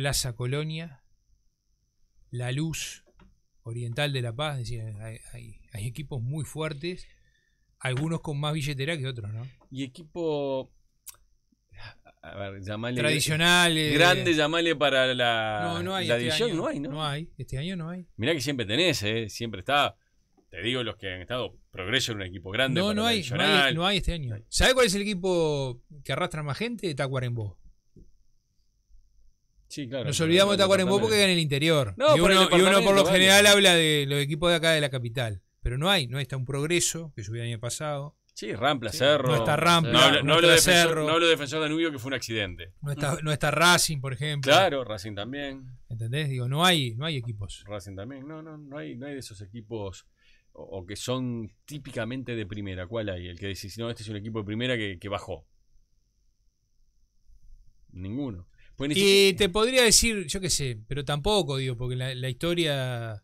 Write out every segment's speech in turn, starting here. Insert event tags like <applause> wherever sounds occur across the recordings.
Plaza Colonia, La Luz, Oriental de La Paz. Decía, hay, hay- hay equipos muy fuertes, algunos con más billetera que otros, ¿no? Y equipo. A ver, llamale. Tradicionales. Grande, llamale para la, No, no hay. la este división, año. no hay, ¿no? No hay. Este año no hay. Mirá que siempre tenés, ¿eh? Siempre está. Te digo los que han estado. Progreso en un equipo grande. No, para no hay, no hay. No hay este año. ¿Sabe cuál es el equipo que arrastra más gente? Tacuarembó. Sí, claro. Nos olvidamos de Tacuarembó porque en el interior. No, y, uno, y uno por lo vale. general habla de los equipos de acá de la capital. Pero no hay, no hay. Está un progreso que subió el año pasado. Sí, Rampla, Cerro. No está Rampla, No, hablo- no no hablo de está defensor, Cerro. no hablo de defensor Danubio que fue un accidente. No está, no está Racing, por ejemplo. Claro, Racing también. ¿Entendés? Digo, no hay, no hay equipos. Racing también. No, no, no hay, no hay de esos equipos o, o que son típicamente de primera. ¿Cuál hay? El que decís, no, este es un equipo de primera que, que bajó. Ninguno. Y te podría decir, yo qué sé, pero tampoco, digo, porque la, la historia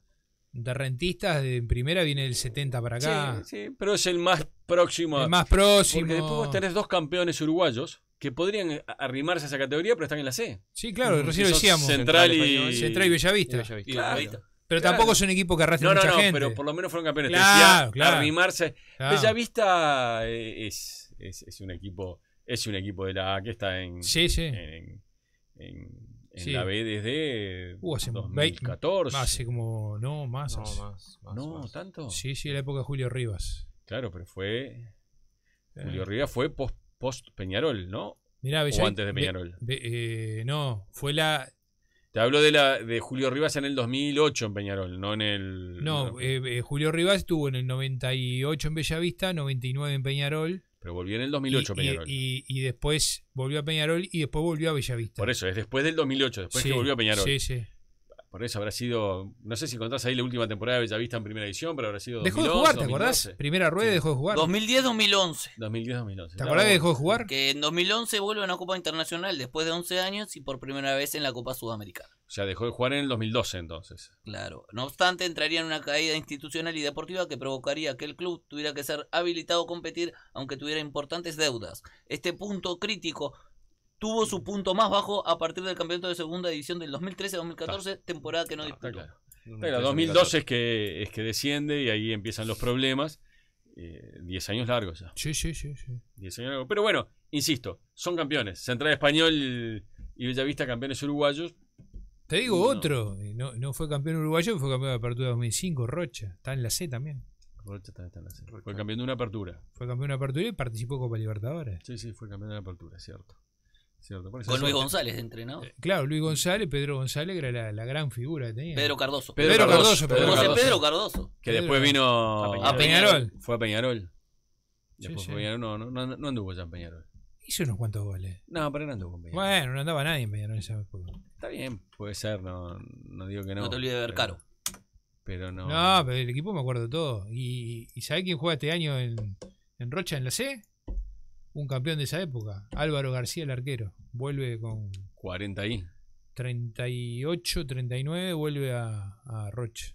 de rentistas de primera viene del 70 para acá. Sí, sí, pero es el más próximo. el más próximo. Porque después vos tenés dos campeones uruguayos que podrían arrimarse a esa categoría, pero están en la C. Sí, claro, Que recién lo decíamos. Central Central y. Central y Bellavista. Y Claro. Bellavista. Pero Claro. tampoco son equipos que arrastran No, no, mucha no, gente. pero por lo menos fueron campeones. Claro, claro. Arrimarse. Bellavista eh, es, es, es un equipo. Es un equipo de la A que está en. Sí, sí. En, en- en Sí. la B desde Uh, hace 2014. Hace como, no, más. No, hace- más, más, no, más. tanto. Sí, sí, la época de Julio Rivas. Claro, pero fue. Eh, Julio Rivas fue post, post Peñarol, ¿no? Mirá, o antes de Peñarol. Be- eh, no, fue la. Te hablo de la de Julio Rivas en el 2008 en Peñarol, no en el. No, eh, eh, Julio Rivas estuvo en el 98 en Bellavista, 99 en Peñarol. Pero volvió en el 2008 y, Peñarol. y- y después volvió a Peñarol y después volvió a Bellavista. Por eso, es después del 2008, después Sí, que volvió a Peñarol. Sí, sí. Por eso habrá sido. No sé si encontrás ahí la última temporada de Bellavista en primera edición, pero habrá sido. Dejó de 2011, jugar, ¿te acordás? 2012. Primera rueda dejó de jugar. 2010-2011. 2010-2011. ¿Te acordás que dejó de jugar? Que en 2011 vuelve a una Copa Internacional después de 11 años y por primera vez en la Copa Sudamericana. O sea, dejó de jugar en el 2012 entonces. Claro. No obstante, entraría en una caída institucional y deportiva que provocaría que el club tuviera que ser habilitado a competir aunque tuviera importantes deudas. Este punto crítico tuvo su punto más bajo a partir del campeonato de segunda división del 2013-2014, temporada que no Ah, está disputó. claro. Claro, 2012 es que, es que desciende y ahí empiezan los problemas. Eh, 10 años largos ya. Sí, sí, sí, sí. 10 años largos. Pero bueno, insisto, son campeones. Central Español y Bellavista campeones uruguayos. Te digo No. otro, eh, no, no fue campeón uruguayo, fue campeón de apertura 2005, Rocha. Está en la C también. Rocha está- está en la C. Fue campeón de una apertura. Fue campeón de apertura y participó en Copa Libertadores. Sí, sí, fue campeón de una apertura, cierto. Cierto. Por eso Con Luis González de entrenador. Eh, Claro, Luis González, Pedro González, que era la, la gran figura que tenía. Pedro Cardoso. Pedro, Pedro Cardoso. Cardoso, Pedro José Cardoso, Pedro Cardoso. Que Pedro. después vino A Peñarol. Fue a Peñarol. Sí, Después sí. fue a Peñarol. No, no, no, no anduvo ya en Peñarol. Hizo unos cuantos goles. No, pero no anduvo con Peñarol. Bueno, no andaba nadie en Peñarol en esa época. Está bien, puede ser, no, no digo que no. No, te olvides de ver pero- caro. Pero no. No, pero el equipo me acuerdo de todo. ¿Y, y sabe quién juega este año en, en Rocha en la C? Un campeón de esa época, Álvaro García, el arquero. Vuelve con 40 ahí. 38, 39, vuelve a, a Rocha.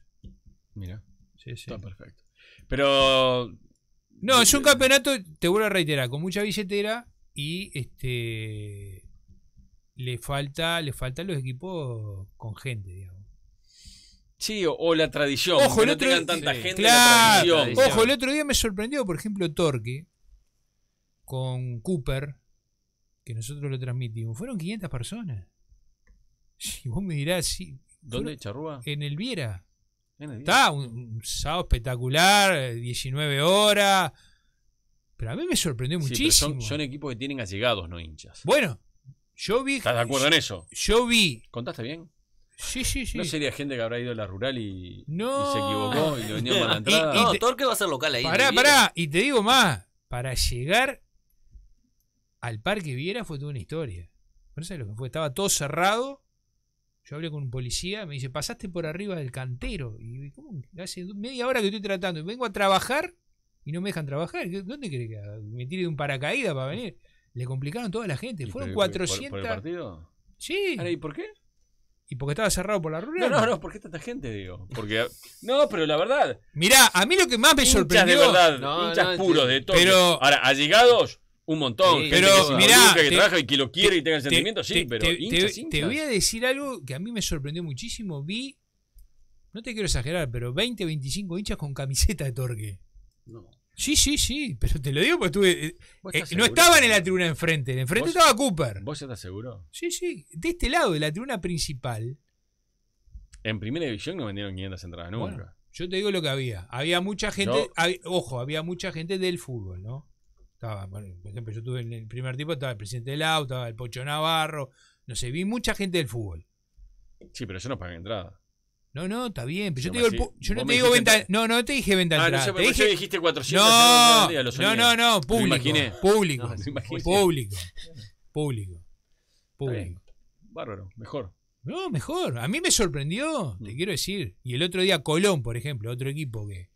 Mira, Sí, sí. está perfecto. Pero. No, es un campeonato, te vuelvo a reiterar, con mucha billetera y este le falta, le faltan los equipos con gente, digamos. Sí, o, o la tradición. Ojo, que el no otro tengan día- tanta sí, gente en la tradición. Ojo, el otro día me sorprendió, por ejemplo, Torque con Cooper, que nosotros lo transmitimos. Fueron 500 personas. Y vos me dirás, sí. ¿Dónde? ¿Charrúa? En el día. Está un, un sábado espectacular, eh, 19 horas. Pero a mí me sorprendió Sí, pero muchísimo. son, son equipos que tienen allegados, no hinchas. Bueno, yo vi. ¿Estás de acuerdo en eso? Yo vi. ¿Contaste bien? Sí, sí, sí. ¿No sería gente que habrá ido a la rural y, No. y se equivocó y le vendieron mal la <laughs> entrada? Y No, te- Torque va a ser local ahí. Pará, pará. Y te digo más. Para llegar al Parque Viera fue toda una historia. No sé lo que fue. Estaba todo cerrado. Yo hablé con un policía. Me dice, pasaste por arriba del cantero. Y ¿cómo? Hace media hora que estoy tratando. Y vengo a trabajar y no me dejan trabajar. ¿Dónde querés que me tire de un paracaídas para venir? Le complicaron toda la gente. ¿Y Fueron por- por- 400. ¿Por, por el partido? Sí. Ahora, ¿Y por qué? Y porque estaba cerrado por la No, rural. no, no, ¿por qué tanta gente, digo? Porque. No, pero la verdad. Mirá, a mí lo que más me hinchas de sorprendió. verdad, No, hinchas no, puros sí. de todo. Pero- Ahora, allegados, Un montón. Sí, pero que mirá, que te- trabaja y que lo quiere y tenga el Te- sentimiento, sí, te- pero te, hinchas, te- hinchas. te voy a decir algo que a mí me sorprendió muchísimo. Vi, no te quiero exagerar, pero 20, 25 hinchas con camiseta de Torque. No. Sí, sí, sí, pero te lo digo porque estuve. eh, ¿Vos eh, no estaban en la tribuna de enfrente, en enfrente ¿Vos? estaba Cooper. ¿Vos estás seguro? Sí, sí, de este lado, de la tribuna principal. En primera división no vendieron 500 entradas nunca. Bueno, yo te digo lo que había. Había mucha gente, hab- ojo, había mucha gente del fútbol, ¿no? Estaba, bueno, por ejemplo, yo estuve en el primer tipo, estaba el presidente del auto, estaba el Pocho Navarro, no sé, vi mucha gente del fútbol. Sí, pero yo no pagué entrada. No, no, está bien, pero yo No, te digo, el yo no te digo venta, no, no te dije venta Ah, no entrada, sé, te pero dije, dijiste 400 no, día, no, no, <laughs> no, público, público, No, público, público, bien. público. Bárbaro, mejor. No, mejor. A mí me sorprendió, te Mm. quiero decir. Y el otro día Colón, por ejemplo, otro equipo que...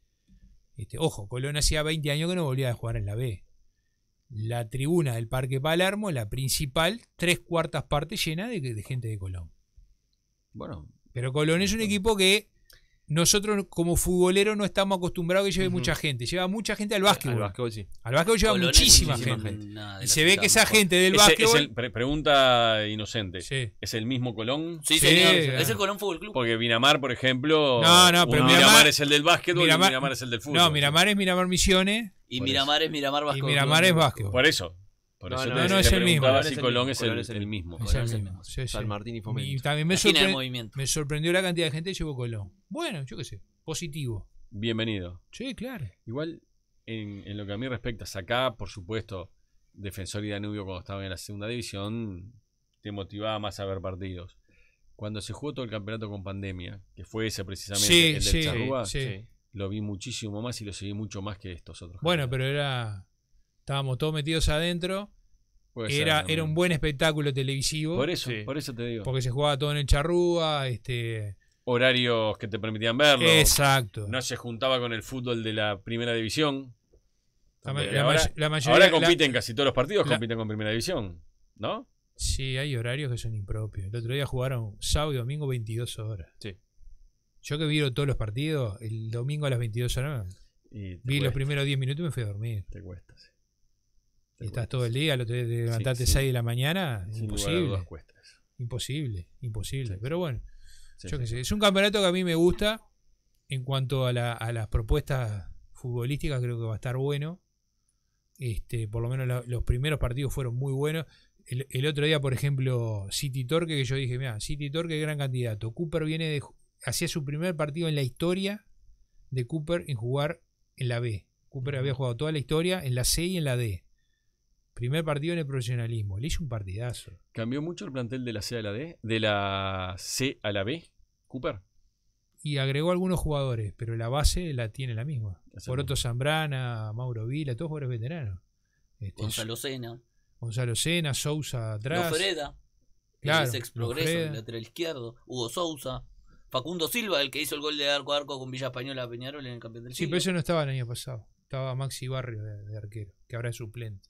Este, ojo, Colón hacía 20 años que no volvía a jugar en la B. La tribuna del Parque Palermo, la principal, tres cuartas partes llena de, de gente de Colón. Bueno, Pero Colón es un equipo que nosotros como futboleros no estamos acostumbrados a que lleve mucha gente. Lleva mucha gente al básquetbol. Al Al básquetbol sí. básquetbol, lleva muchísima muchísima gente. gente. Nada de Y se ve que esa mejor. gente del es básquetbol... el, pre- pregunta inocente. Sí. ¿Es el mismo Colón? Sí, Sí, señor. claro. Es el Colón Fútbol Club. Porque Vinamar, por ejemplo. No, no, pero Miramar- Miramar es el del básquetbol Miramar- y Miramar es el del fútbol. No, Miramar es Miramar Misiones Y Miramar es Miramar y Vasco. Miramar es básquetbol. Por eso. Por No, eso no, te- no, te es el mismo. si Colón es el, es el el mismo. Es el mismo. mismo. Sí, sí. San Martín y Y Fomento. también me, sorpre- movimiento. me sorprendió la cantidad de gente que llevó Colón. Bueno, yo qué sé, positivo. Bienvenido. Sí, claro. Igual, en, en lo que a mí respecta, acá, por supuesto, Defensor y Danubio cuando estaban en la segunda división, te motivaba más a ver partidos. Cuando se jugó todo el campeonato con pandemia, que fue ese precisamente Sí, el del sí, Charrúa, sí. lo vi muchísimo más y lo seguí mucho más que estos otros. Bueno, campeonatos. pero era. Estábamos todos metidos adentro. Puede Era, era un buen espectáculo televisivo. Por eso, Sí. por eso te digo. Porque se jugaba todo en el Charrúa. Este, Horarios que te permitían verlo. exacto. No se juntaba con el fútbol de la primera división. la, ma- Porque la ahora, may- la mayoría. ahora la- compiten casi todos los partidos, la- compiten con primera división. ¿No? sí, hay horarios que son impropios. El otro día jugaron sábado y domingo 22 horas. Sí. Yo que vi todos los partidos, el domingo a las 22 horas, Y vi los primeros 10 minutos y me fui a dormir. Te cuesta, sí. Te Y estás todo el día, otro día te levantaste sí. 6 de la mañana, Sin imposible. Imposible, imposible. Pero bueno, yo qué sé. Es un campeonato que a mí me gusta. En cuanto a, la- a las propuestas futbolísticas, creo que va a estar bueno. Este, por lo menos la- los primeros partidos fueron muy buenos. El, el otro día, por ejemplo, City Torque, que yo dije, mira, City Torque, gran candidato. Cooper viene de. Hacía su primer partido en la historia de Cooper en jugar en la B. Cooper había jugado toda la historia en la C y en la D. Primer partido en el profesionalismo. Le hizo un partidazo. ¿Cambió mucho el plantel de la C a la D? ¿De la C a la B? ¿Cooper? y agregó algunos jugadores, pero la base la tiene la misma. Poroto. Zambrana, Mauro Vila, todos jugadores veteranos. Este, Gonzalo Sena. Gonzalo Sena, Sousa atrás. Lofreda. Claro, ex progreso, Lofreda. el lateral izquierdo. Hugo Sousa. Facundo Silva, el que hizo el gol de arco a arco con Villa Española a Peñarol en el campeón del Sí, siglo. pero eso no estaba el año pasado. Estaba Maxi Barrio de, de arquero, que ahora es suplente.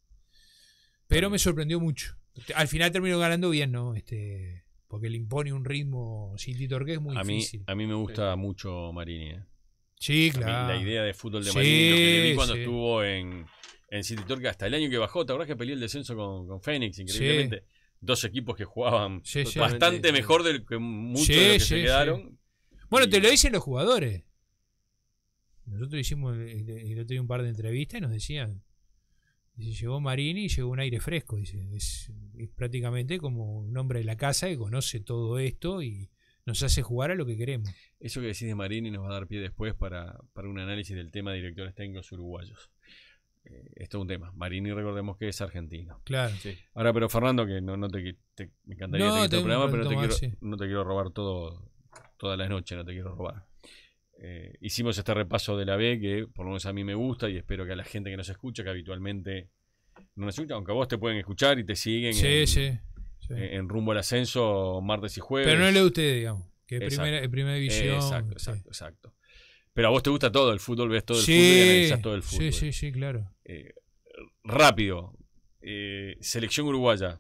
Pero me sorprendió mucho. Al final terminó ganando bien, ¿no? Este, porque le impone un ritmo City Torque es muy a, mí, difícil. a mí me gusta mucho Marini. eh. sí, claro. La idea de fútbol de Sí, Marini, lo que le vi cuando sí. estuvo en, en City Torque, hasta el año que bajó, ¿te acordás que peleó el descenso con, con Fénix? Increíblemente. Dos equipos que jugaban Sí, sí. Totalmente. bastante mejor del que muchos Sí, de los que sí, se sí. quedaron. Bueno, Y- te lo dicen los jugadores. Nosotros hicimos el, el otro día un par de entrevistas y nos decían. Dice, llegó Marini y llegó un aire fresco. Dice, es, es prácticamente como un hombre de la casa que conoce todo esto y nos hace jugar a lo que queremos. Eso que decís de Marini nos va a dar pie después para, para un análisis del tema de directores técnicos uruguayos. Eh, esto es un tema. Marini, recordemos que es argentino. Claro. Sí. Ahora, pero Fernando, que no, no te, te- me encantaría No, tener un programa, pero no te, quiero, sí. no te quiero robar todo toda la noche, no te quiero robar. Eh, hicimos este repaso de la B que por lo menos a mí me gusta y espero que a la gente que nos escucha, que habitualmente no nos escucha, aunque a vos te pueden escuchar y te siguen Sí, en, sí. sí. en- en rumbo al ascenso martes y jueves. Pero no le usted, digamos. Que es primera, primera división. Exacto, exacto, exacto. Pero a vos te gusta todo el fútbol, ves todo el fútbol y analizás todo el fútbol. sí, sí, sí, claro. Eh, rápido, eh, selección uruguaya.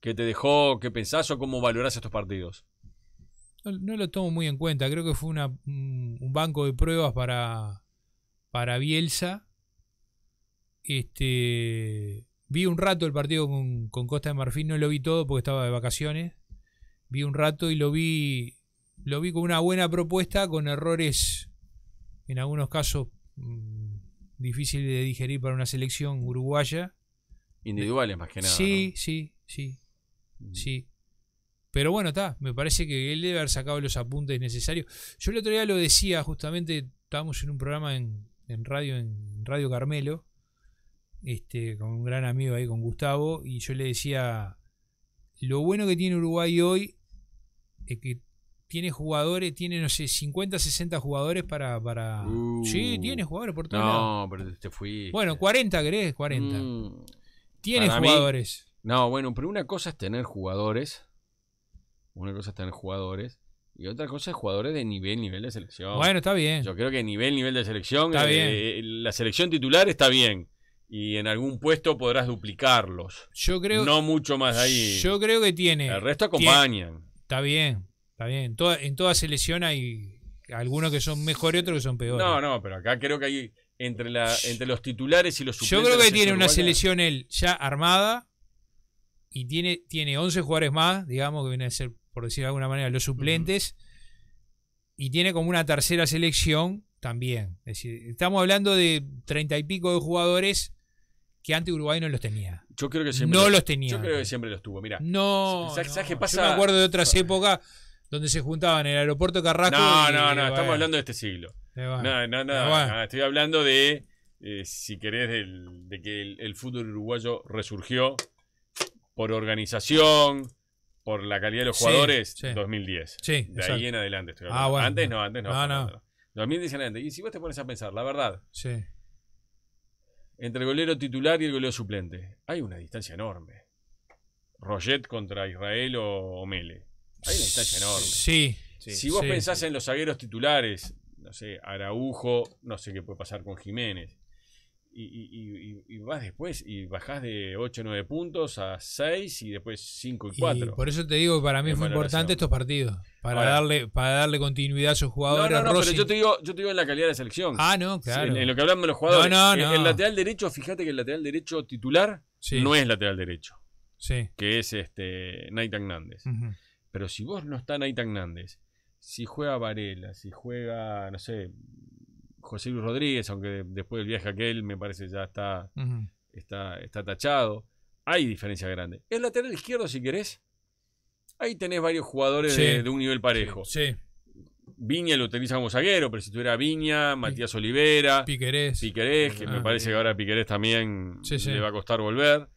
¿Qué te dejó? ¿Qué pensás o cómo valorás estos partidos? No, no lo tomo muy en cuenta. Creo que fue una, un, banco de pruebas para, para Bielsa. Este, Vi un rato el partido con, con Costa de Marfil, no lo vi todo porque estaba de vacaciones. Vi un rato y lo vi, lo vi con una buena propuesta, con errores en algunos casos mm, difíciles de digerir para una selección uruguaya. Individuales más que nada. sí, sí, sí, ¿no? sí. Pero bueno, está, me parece que él debe haber sacado los apuntes necesarios. Yo el otro día lo decía, justamente estábamos en un programa en, en radio, en Radio Carmelo, este, con un gran amigo ahí, con Gustavo, y yo le decía, lo bueno que tiene Uruguay hoy es que tiene jugadores, tiene, no sé, 50, 60 jugadores para... para... Uh. sí, tiene jugadores por lados. No, pero te fui. Bueno, 40, ¿querés? 40. Mm. tiene mí- jugadores. No, bueno, pero una cosa es tener jugadores. Una cosa es tener jugadores. Y otra cosa es jugadores de nivel, nivel de selección. Bueno, está bien. Yo creo que nivel, nivel de selección. Está eh, la selección titular está bien. Y en algún puesto podrás duplicarlos. Yo creo, no mucho más de ahí. yo creo que tiene. El resto tiene- acompañan. Está bien, está bien. En toda, en toda selección hay algunos que son mejores y otros que son peores. No, no, pero acá creo que hay entre, la, entre los titulares y los Yo suplentes. creo de que tiene una selección él ya armada y tiene, tiene 11 jugadores más, digamos, que viene a ser, por decir de alguna manera, los suplentes. Y tiene como una tercera selección también. Es decir, estamos hablando de treinta y pico de jugadores que antes Uruguay no los tenía. Yo creo que siempre No los- los tenía. Yo creo que siempre los tuvo. Mira, No, ¿Sabes- no. qué Yo pasa? me acuerdo de otras épocas donde se juntaban en el aeropuerto Carrasco. no, y- no, no, estamos bueno, hablando de este siglo. bueno. No, no, no, Pero bueno. no, Estoy hablando de, eh, si querés, del- de que el, el fútbol uruguayo resurgió por organización, por la calidad de los jugadores, sí. 2010. Sí, De exacto. ahí en adelante estoy Ah, bueno. antes no, antes no. No, no. Fernando. 2010 en adelante. Y si vos te pones a pensar, la verdad, Sí. entre el golero titular y el golero suplente, hay una distancia enorme. Roget contra Israel o, Mele. Hay una distancia enorme. Sí. si vos pensás en los zagueros titulares, no sé, Araujo, no sé qué puede pasar con Jiménez. Y, y- y- vas después y bajás de 8 o 9 puntos a 6 y después 5 y Y 4. por eso te digo que para mí En fue valoración. importante estos partidos. Para Ahora- darle, para darle continuidad a sus jugadores. no, no, pero yo te, digo, yo te digo en la calidad de selección. Ah, no, Sí, claro. En, en lo que hablamos de los jugadores. No, no, El- no. El, lateral derecho, fíjate que el lateral derecho titular Sí, no es lateral derecho, sí. que es este Nait Hernández. Pero si vos no está Nait Hernández, si juega Varela, si juega, no sé, José Luis Rodríguez, aunque después del viaje aquel me parece ya está, está, está tachado, hay diferencia grande. El lateral izquierdo, si querés, ahí tenés varios jugadores Sí. de, de un nivel parejo. Sí, Viña lo utiliza como zaguero, pero si tuviera Viña, Matías Olivera, Piquerés. Piquerés, que me Ah. parece que ahora Piquerés también Sí, le va a costar volver,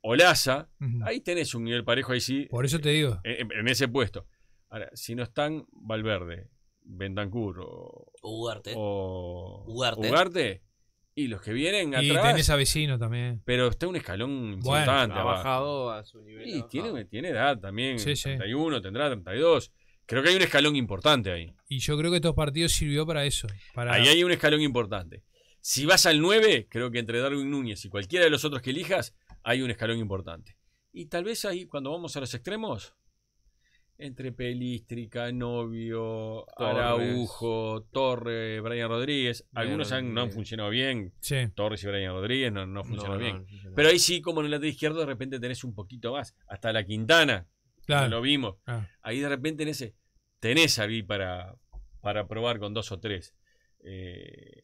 Olaza, Ujú. ahí tenés un nivel parejo, ahí sí, Por eso te digo. en, en ese puesto. Ahora, si no están Valverde, Bentancur o, Ugarte. o Ugarte. Ugarte, y los que vienen Y atrás, tenés a vecino también. pero está un escalón Bueno, importante. Ha abajo. bajado a su nivel. Y tiene, edad también, Sí, sí. 31, tendrá 32. Creo que hay un escalón importante ahí. Y yo creo que estos partidos sirvió para eso. Para... Ahí hay un escalón importante. Si vas al 9, creo que entre Darwin Núñez y cualquiera de los otros que elijas, hay un escalón importante. Y tal vez ahí, cuando vamos a los extremos, entre Pelístrica, Novio, Torres. Araujo, Torre, Brian Rodríguez, algunos han- no han funcionado bien. Sí. Torres y Brian Rodríguez no, no funcionan No, bien. no, no, no. Pero ahí sí, como en el lateral izquierdo, de repente tenés un poquito más. Hasta la Quintana, Claro. lo vimos. Ah. Ahí de repente en ese, tenés ahí para, para probar con dos o tres. Eh,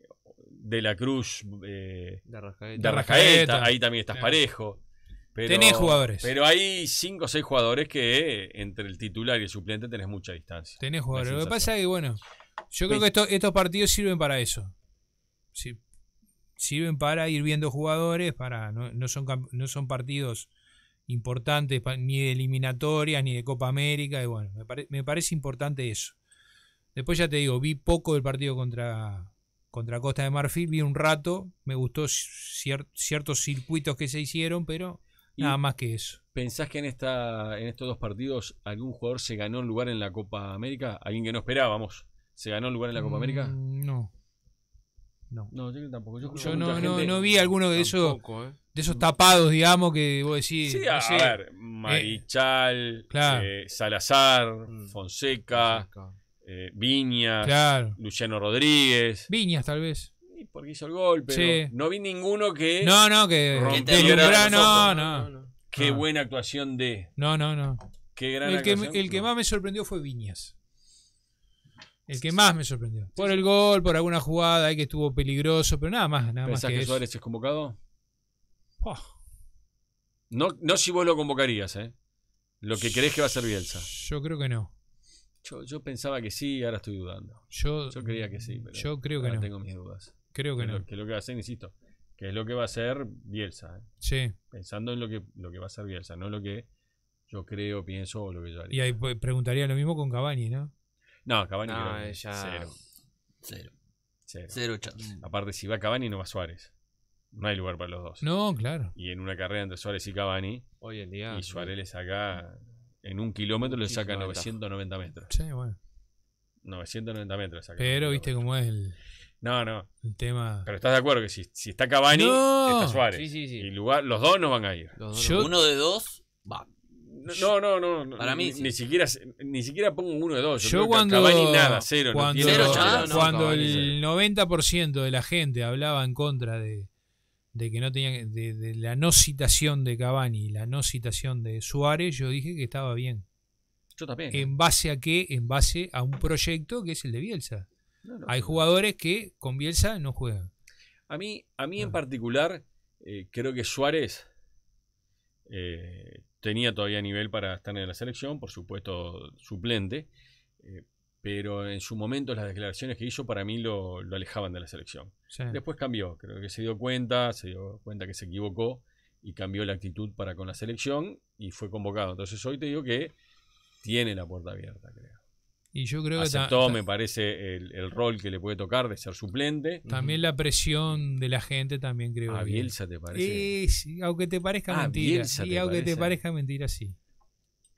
de la Cruz, eh, De Arrascaeta. de ahí también estás Claro. parejo. Pero, Tenés jugadores. Pero hay cinco o seis jugadores que entre el titular y el suplente tenés mucha distancia. Tenés jugadores. Lo que pasa es que, bueno, yo creo que esto- estos partidos sirven para eso. Sí, sirven para ir viendo jugadores, para no, no son, no son partidos importantes ni de eliminatorias ni de Copa América. Y bueno, me, pare- me parece importante eso. Después ya te digo, vi poco del partido contra, contra Costa de Marfil, vi un rato, me gustó cier- ciertos circuitos que se hicieron, pero nada más que eso. ¿Pensás que en esta en estos dos partidos algún jugador se ganó un lugar en la Copa América? ¿Alguien que no esperábamos? ¿Se ganó un lugar en la Copa América? Mm, No. No. No, yo tampoco. Yo, no, no, gente- no vi alguno de esos, Tampoco, ¿eh? de esos tapados, digamos, que vos decís. Sí, no a, sé, ver, Marichal, claro. eh, Salazar, Mm. Fonseca, Fonseca. eh, Viñas, Claro. Luciano Rodríguez. Viñas, tal vez. Y porque hizo el gol, pero Sí. no vi ninguno que. No, no, que Rompiera no, ojos. no. Qué no. buena actuación de. No, no, no. Qué gran El que, actuación. el que No. más me sorprendió fue Viñas. El que más me sorprendió. Por el gol, por alguna jugada ahí que estuvo peligroso, pero nada más, nada más ¿Pensás que, que eso. Suárez es convocado? Oh, No, no si vos lo convocarías, ¿eh? Lo que crees que va a ser Bielsa. yo creo que no. Yo, yo pensaba que sí, ahora estoy dudando. Yo, Yo creía que sí, pero yo creo que ahora no. tengo mis dudas. Creo que Que, no. lo, que lo que va a hacer, insisto, que es lo que va a hacer Bielsa. ¿eh? Sí. Pensando en lo que, lo que va a hacer Bielsa, no lo que yo creo, pienso o lo que yo Y haría. ahí pues, preguntaría lo mismo con Cavani, ¿no? No, Cavani No, creo que ya- cero, Cero. cero. Cero chance. Aparte, si va Cavani, no va Suárez. No hay lugar para los dos. No, claro. Y en una carrera entre Suárez y Cavani, Hoy en día. y Suárez le saca, en un kilómetro le saca Muchísima ventaja. 990 metros. Sí, bueno. 990 metros saca. Pero viste cómo es el, No, no. el tema. Pero estás de acuerdo que si, si está Cavani, No. está Suárez. Sí, sí, sí. Y lugar, los dos no van a ir. Los dos Yo- Uno de dos, va. No, no, no. no, Para mí ni, sí. ni siquiera ni siquiera pongo uno de dos. Yo, Yo cuando, Cavani nada, cero. no cuando, tiene Cero chance. no, cuando Cavani el 90% de la gente hablaba en contra de, de que no tenía de, de la no citación de Cavani y la no citación de Suárez, yo dije que estaba bien. Yo también. ¿En base a qué? En base a un proyecto que es el de Bielsa. No, no. Hay jugadores que con Bielsa no juegan. A mí, a mí en Ah. particular, eh, creo que Suárez eh, tenía todavía nivel para estar en la selección, por supuesto suplente, eh, pero en su momento las declaraciones que hizo para mí lo, lo alejaban de la selección. Sí. Después cambió, creo que se dio cuenta, se dio cuenta que se equivocó y cambió la actitud para con la selección y fue convocado. Entonces hoy te digo que tiene la puerta abierta, creo. Y yo creo que Aceptó, ta- me parece, el, el rol que le puede tocar de ser suplente. también la presión de la gente también creo ¿A que- Bielsa te parece? Y sí, aunque te parezca Ah, mentira. Bielsa y te aunque te parece. parezca mentira, sí.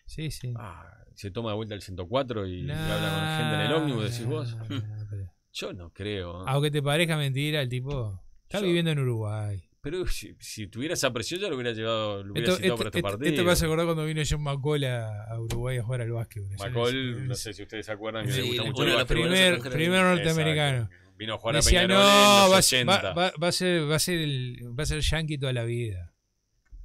Sí, sí. Ah, se toma de vuelta el 104 y, y Nah, habla con la gente en el ómnibus, decís vos. nah, nah, <laughs> Yo no creo. ¿eh? Aunque te parezca mentira, el tipo está Yo- viviendo en Uruguay. Pero si, si tuviera esa presión, ya lo hubiera llevado, lo hubiera Esto, citado esto, para este esto- partido. esto me hace acordar cuando vino John McCall a, a Uruguay a jugar al básquet. Macol, no sé si ustedes se acuerdan que Sí, le gusta mucho el básquet. primer, primer norteamericano. Exacto. Vino a jugar a Peñarol no, en va, los a ser- 80. va- va- va a ser, va a ser, el, va a ser yankee toda la vida.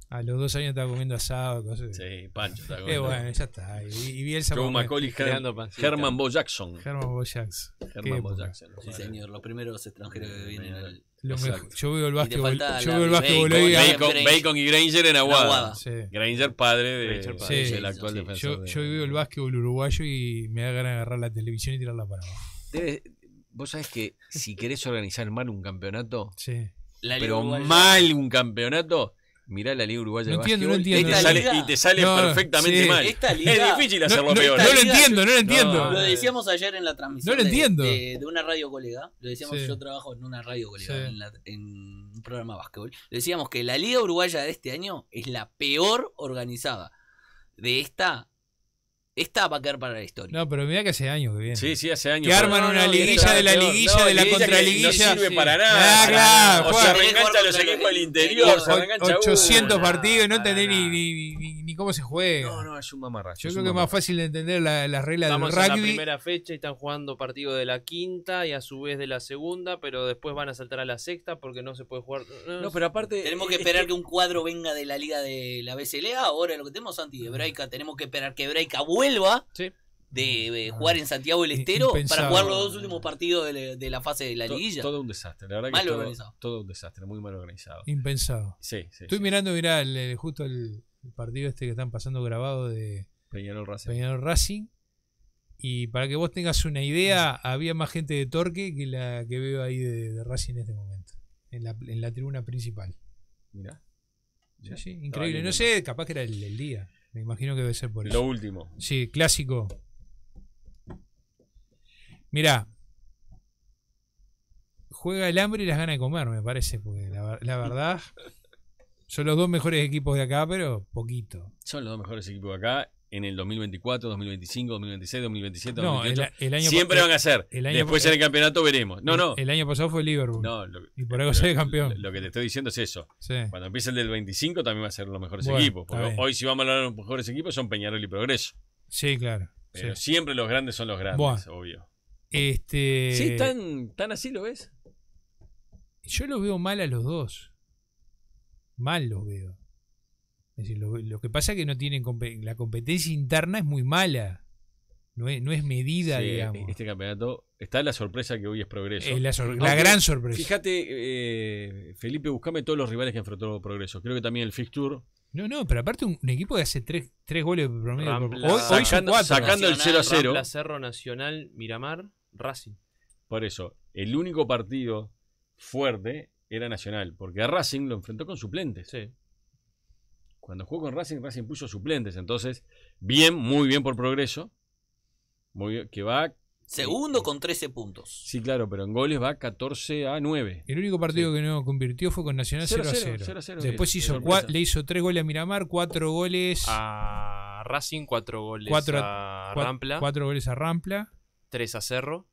A los dos años estaba comiendo asado, cosas. Sí, Pancho. está <laughs> Eh, con- bueno, ya está. Y, y Bielsa Joe Macaulay, creando Her- pancita. Herman Bo Jackson. Herman Boyax. Qué Herman Bo. Jackson. Sí, señor, los primeros extranjeros que vienen al. Yo veo el básquetbol. Yo veo el básquetbol Bacon, hoy. Bacon. Bacon, Granger. Bacon y Granger en Aguada. Aguada. sí. Granger, padre de, del Sí, actual sí. defensor. Yo, de- yo veo el básquetbol uruguayo y me da ganas de agarrar la televisión y tirarla para abajo. Debe- Vos sabés que si querés organizar mal un campeonato, Sí. Pero mal un campeonato, mirá la Liga Uruguaya No de entiendo, no entiendo. y te Esta sale, liga- y te sale No, perfectamente sí. mal. Esta Es difícil hacerlo no, peor. no lo entiendo, no lo entiendo. No, Lo decíamos ayer en la transmisión No lo de- entiendo. De, de una radio colega. Lo decíamos, Sí. yo trabajo en una radio colega, Sí. en, la- en un programa de básquetbol. Decíamos que la Liga Uruguaya de este año es la peor organizada. De esta, esta va a quedar para la historia. No, pero mira que hace años que viene. Sí, sí, hace años. Que arman No, una no, liguilla de la liguilla, de la contraliguilla. No sirve Sí. para nada. Ah, claro, o se reengancha a los equipos del interior, se O- reengancha a 800 uno. partidos y no entendés ni, nada. ni, ni- ni cómo se juega. No, no, es un mamarracho. Yo creo que es más fácil de entender la- las reglas del Estamos en la rugby. primera fecha y están jugando partido de la quinta y a su vez de la segunda, pero después van a saltar a la sexta porque no se puede jugar. No, pero aparte. Tenemos <laughs> que es esperar que un cuadro venga de la liga de la BCLA. Ahora lo que tenemos anti-Hebraica, tenemos que esperar que Hebraica vuelva Sí. de eh, jugar en Santiago del Estero para jugar los dos últimos partidos de, la- de la fase de la liguilla. Todo un desastre. La verdad Mal que todo, organizado. todo un desastre, muy mal organizado. Impensado. Sí, sí. Estoy sí. mirando, mirá, el- el- justo el, el partido este que están pasando grabado de Peñarol Racing. Peñarol Racing. Y para que vos tengas una idea, había más gente de Torque que la que veo ahí de, de Racing en este momento. En la, en la tribuna principal. Mirá. Sí, sí, increíble. No sé, capaz que era el, el día. Me imagino que debe ser por Lo eso. último. Sí, clásico. Mirá. Juega el hambre y las ganas de comer, me parece. Porque la, la verdad. <laughs> Son los dos mejores equipos de acá, pero poquito. Son los dos mejores equipos de acá en el 2024, 2025, 2026, 2027, No, el, 2028. el año Siempre van a ser. el año Después en el campeonato veremos. No, el- no. El año pasado fue Liverpool. No, lo, Y por algo sale campeón. Lo, lo que te estoy diciendo es eso. Sí. Cuando empiece el del 25 también va a ser los mejores Bueno, equipos. Porque hoy si vamos a hablar de los mejores equipos son Peñarol y Progreso. Sí, claro. Pero sí. siempre los grandes son los grandes, Bueno. obvio. Este. Sí, tan, tan así lo ves. Yo los veo mal a los dos. Mal los veo. Es decir, lo, lo que pasa es que no tienen la competencia interna es muy mala. No es, no es medida, Sí, digamos. Este campeonato está la sorpresa que hoy es progreso. es la, sor- la Aunque, gran sorpresa. Fíjate, eh, Felipe, buscame todos los rivales que enfrentó Progreso. Creo que también el fixture. No, no, pero aparte un, un equipo que hace tres, tres goles por promedio. por- Rampla- hoy, hoy son Sacando, cuatro. sacando el 0 a 0. Rampla, Cerro Nacional, Miramar, Racing. Por eso, el único partido fuerte era Nacional, porque a Racing lo enfrentó con suplentes. Sí. Cuando jugó con Racing, Racing puso suplentes. Entonces, bien, muy bien por progreso. Muy bien, que va. Segundo con 13 puntos. Sí, claro, pero en goles va 14 a 9. El único partido que no convirtió fue con Nacional 0 0 a a 0, 0. 0 a 0, Después es- es hizo le hizo tres goles a Miramar, cuatro goles. A Racing, cuatro goles Cuatro- a cua- Rampla, Cuatro goles a Rampla. tres a Cerro.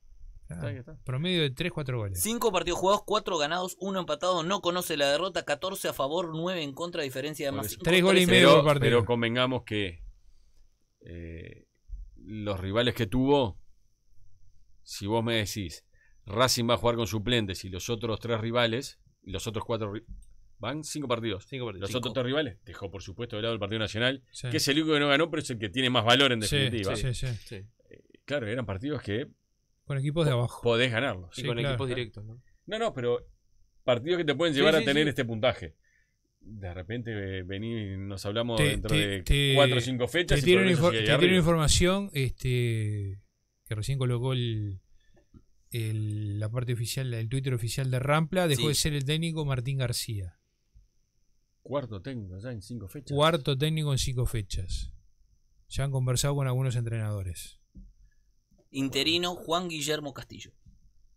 Está. promedio de 3, 4 goles. Cinco partidos jugados, cuatro ganados, uno empatado, no conoce la derrota, 14 a favor, 9 en contra, diferencia de Por más eso. cinco, Tres goles y 13. medio Pero, por partido. pero convengamos que eh, los rivales que tuvo, si vos me decís, Racing va a jugar con suplentes y los otros tres rivales, y los otros cuatro ri- van cinco partidos. Cinco partidos. Los Cinco. otros tres rivales, dejó por supuesto de lado el Partido Nacional, Sí. que es el único que no ganó, pero es el que tiene más valor en Sí, definitiva. sí, sí. Sí. Claro, eran partidos que Con equipos de abajo. podés ganarlos. Y Sí, con claro. equipos directos, ¿no? No, no, pero partidos que te pueden llevar sí, a tener sí. este puntaje. De repente eh, vení, nos hablamos Te- dentro te- de te- cuatro o cinco fechas. Te y tiene una, información este, que recién colocó el, el- la parte oficial, el Twitter oficial de Rampla. Dejó Sí. de ser el técnico Martín García. Cuarto técnico ya en cinco fechas. Cuarto técnico en cinco fechas. Ya han conversado con algunos entrenadores. Interino Juan Guillermo Castillo.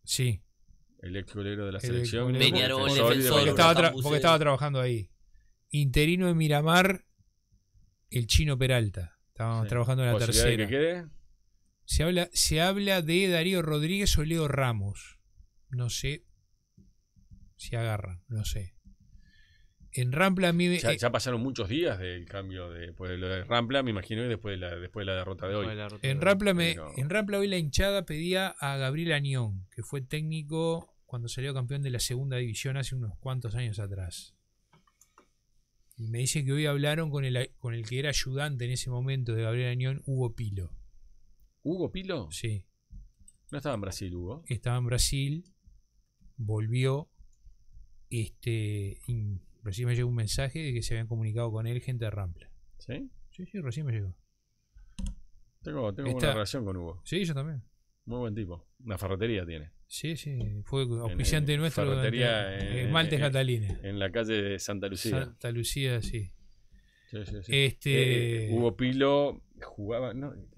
Sí. El ex golero de la El selección. Peñarol, defensor defensor, Porque de estaba, Valor. tra- porque estaba trabajando ahí. Interino de Miramar, el chino Peralta. Estábamos Sí. trabajando en la tercera. que quede. Se habla, se habla de Darío Rodríguez o Leo Ramos. No sé si agarran, no sé. En Rampla a mí me- Ya, eh, ya pasaron muchos días del cambio de, pues, de lo de Rampla, me imagino, y después de la, después de la derrota de hoy. Derrota en de- Rampla me- pero- en Rampla hoy la hinchada pedía a Gabriel Añón, que fue técnico cuando salió campeón de la segunda división hace unos cuantos años atrás. Y me dice que hoy hablaron con el, con el que era ayudante en ese momento de Gabriel Añón, Hugo Pilo. ¿Hugo Pilo? Sí. No estaba en Brasil, Hugo. estaba en Brasil, volvió, este, recién me llegó un mensaje de que se habían comunicado con él gente de Rampla. ¿Sí? Sí, sí, recién me llegó. Tengo, tengo Está- una relación con Hugo. Sí, yo también. Muy buen tipo. Una ferretería tiene. Sí, sí, fue auspiciante en nuestro ferretería en- Esmaltes en- Catalina. En la calle de Santa Lucía. Santa Lucía, sí. Sí, sí, sí. Este, Eh, Hugo Pilo jugaba. No, en,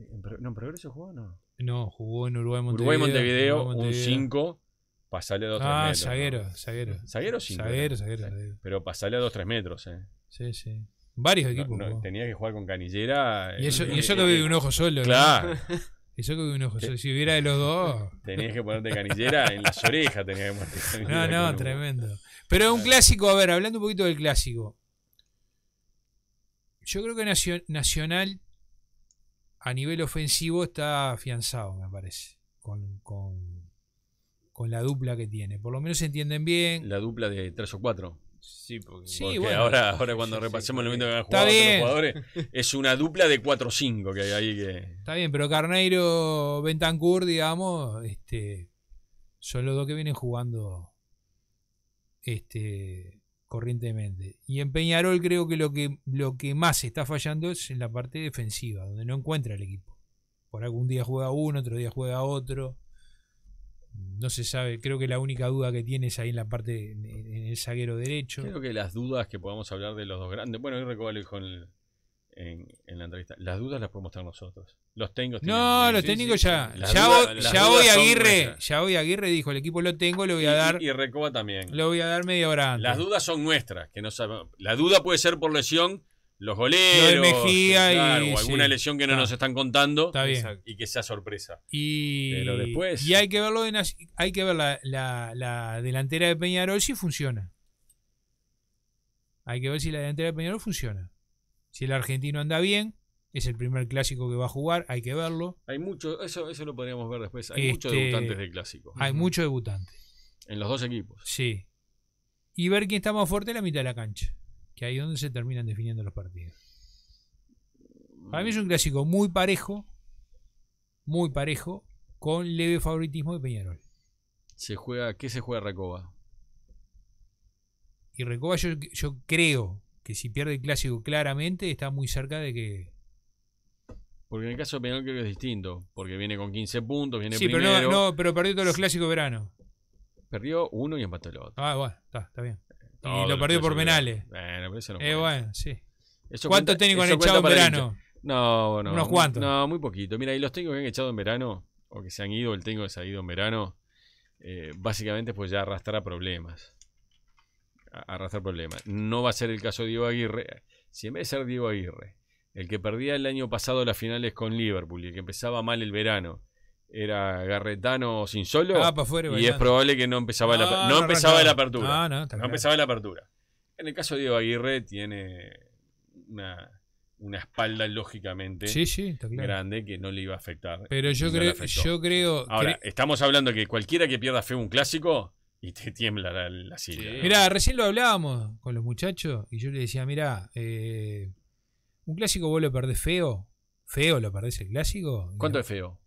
no, en Progreso jugaba, no. no, jugó en Uruguay Montevideo. Uruguay Montevideo, Uruguay, un Montevideo. 5, pasale a 2-3 Ah, metros. zaguero, ¿no? zaguero. ¿Zaguero? Zaguero. Pero pasale a 2-3 metros, eh. Sí, sí. Varios No, equipos. no, tenía que jugar con canillera. y eso, eh, y eso eh, que eh, vive un ojo solo. ¿no? Claro, <laughs> Eso que vive un ojo solo. Si hubiera de los dos. tenías que ponerte canillera en las orejas. Tenías que ponerte <laughs> No, canillera no, Hugo. tremendo. Pero un clásico, a ver, hablando un poquito del clásico. Yo creo que Nacio- Nacional a nivel ofensivo está afianzado, me parece. Con, con, con la dupla que tiene. Por lo menos se entienden bien. La dupla de 3 o 4. Sí, porque Sí, Porque bueno. ahora, ahora cuando Sí, sí, repasemos el momento que han jugado bien. los jugadores, es una dupla de 4 o 5 que hay ahí que. Está bien, pero Carneiro, Bentancur, digamos, este, son los dos que vienen jugando este, corrientemente. Y en Peñarol creo que lo que lo que más está fallando es en la parte defensiva, donde no encuentra el equipo. Por algún día juega uno, otro día juega otro. No se sabe, creo que la única duda que tiene es ahí en la parte, en, en el zaguero derecho. Creo que las dudas que podamos hablar de los dos grandes. Bueno, hoy Recoba lo dijo en, en, en la entrevista. Las dudas las podemos tener nosotros. Los técnicos tienen- No, los técnicos ya, ya, dudas- hoy, las ya hoy Aguirre, ya hoy Aguirre dijo, el equipo lo tengo, le voy a dar, Y, y Recoba también. le voy a dar media hora antes. Las dudas son nuestras, que no sabemos. La duda puede ser por lesión, los goleros. Lo de Mejía y- claro, o alguna sí. lesión que no nos están contando Está bien. Y que sea sorpresa. Y, Pero después- y hay que verlo de Nac- hay que ver la, la- la delantera de Peñarol si funciona. Hay que ver si la delantera de Peñarol funciona. Si el argentino anda bien, es el primer clásico que va a jugar, hay que verlo. Hay mucho, eso, eso lo podríamos ver después. Hay muchos Este- debutantes de clásico. Hay muchos debutantes. En los dos equipos. Sí. y ver quién está más fuerte en la mitad de la cancha. Que ahí es donde se terminan definiendo los partidos. Para mí es un clásico muy parejo, muy parejo, con leve favoritismo de Peñarol. Se juega, ¿Qué se juega Recoba? Y Recoba yo, yo creo que si pierde el clásico claramente está muy cerca de que... Porque en el caso de Peñarol creo que es distinto. Porque viene con 15 puntos, viene Sí, pero primero. no, no, pero perdió todos los clásicos de verano. Perdió uno y empató el otro. Ah, bueno, está, está bien. Y lo perdió por penales. Bueno, pero eso no Eh, bueno, sí. Eso ¿Cuántos cuenta- técnicos han echado en el verano? No, no. Unos cuantos. No, muy poquito. Mira, y los técnicos que han echado en verano, o que se han ido, el técnico que se ha ido en verano, eh, básicamente pues ya arrastra problemas. A- Arrastrar problemas. No va a ser el caso de Diego Aguirre. Si en vez de ser Diego Aguirre, el que perdía el año pasado las finales con Liverpool y el que empezaba mal el verano, era Garretano sin solo, Ah, para afuera. y es probable que no empezaba la, No, empezaba la apertura. No, No empezaba la apertura. En el caso de Diego Aguirre tiene una, una espalda lógicamente Sí, sí, está claro. grande que no le iba a afectar. Pero yo creo, yo creo. Ahora, cre- estamos hablando que cualquiera que pierda fe un clásico y te tiembla la, la silla. Sí. Mirá, recién lo hablábamos con los muchachos y yo le decía, mirá, eh, un clásico vos lo perdés feo, feo lo perdés el clásico. ¿Cuánto es feo?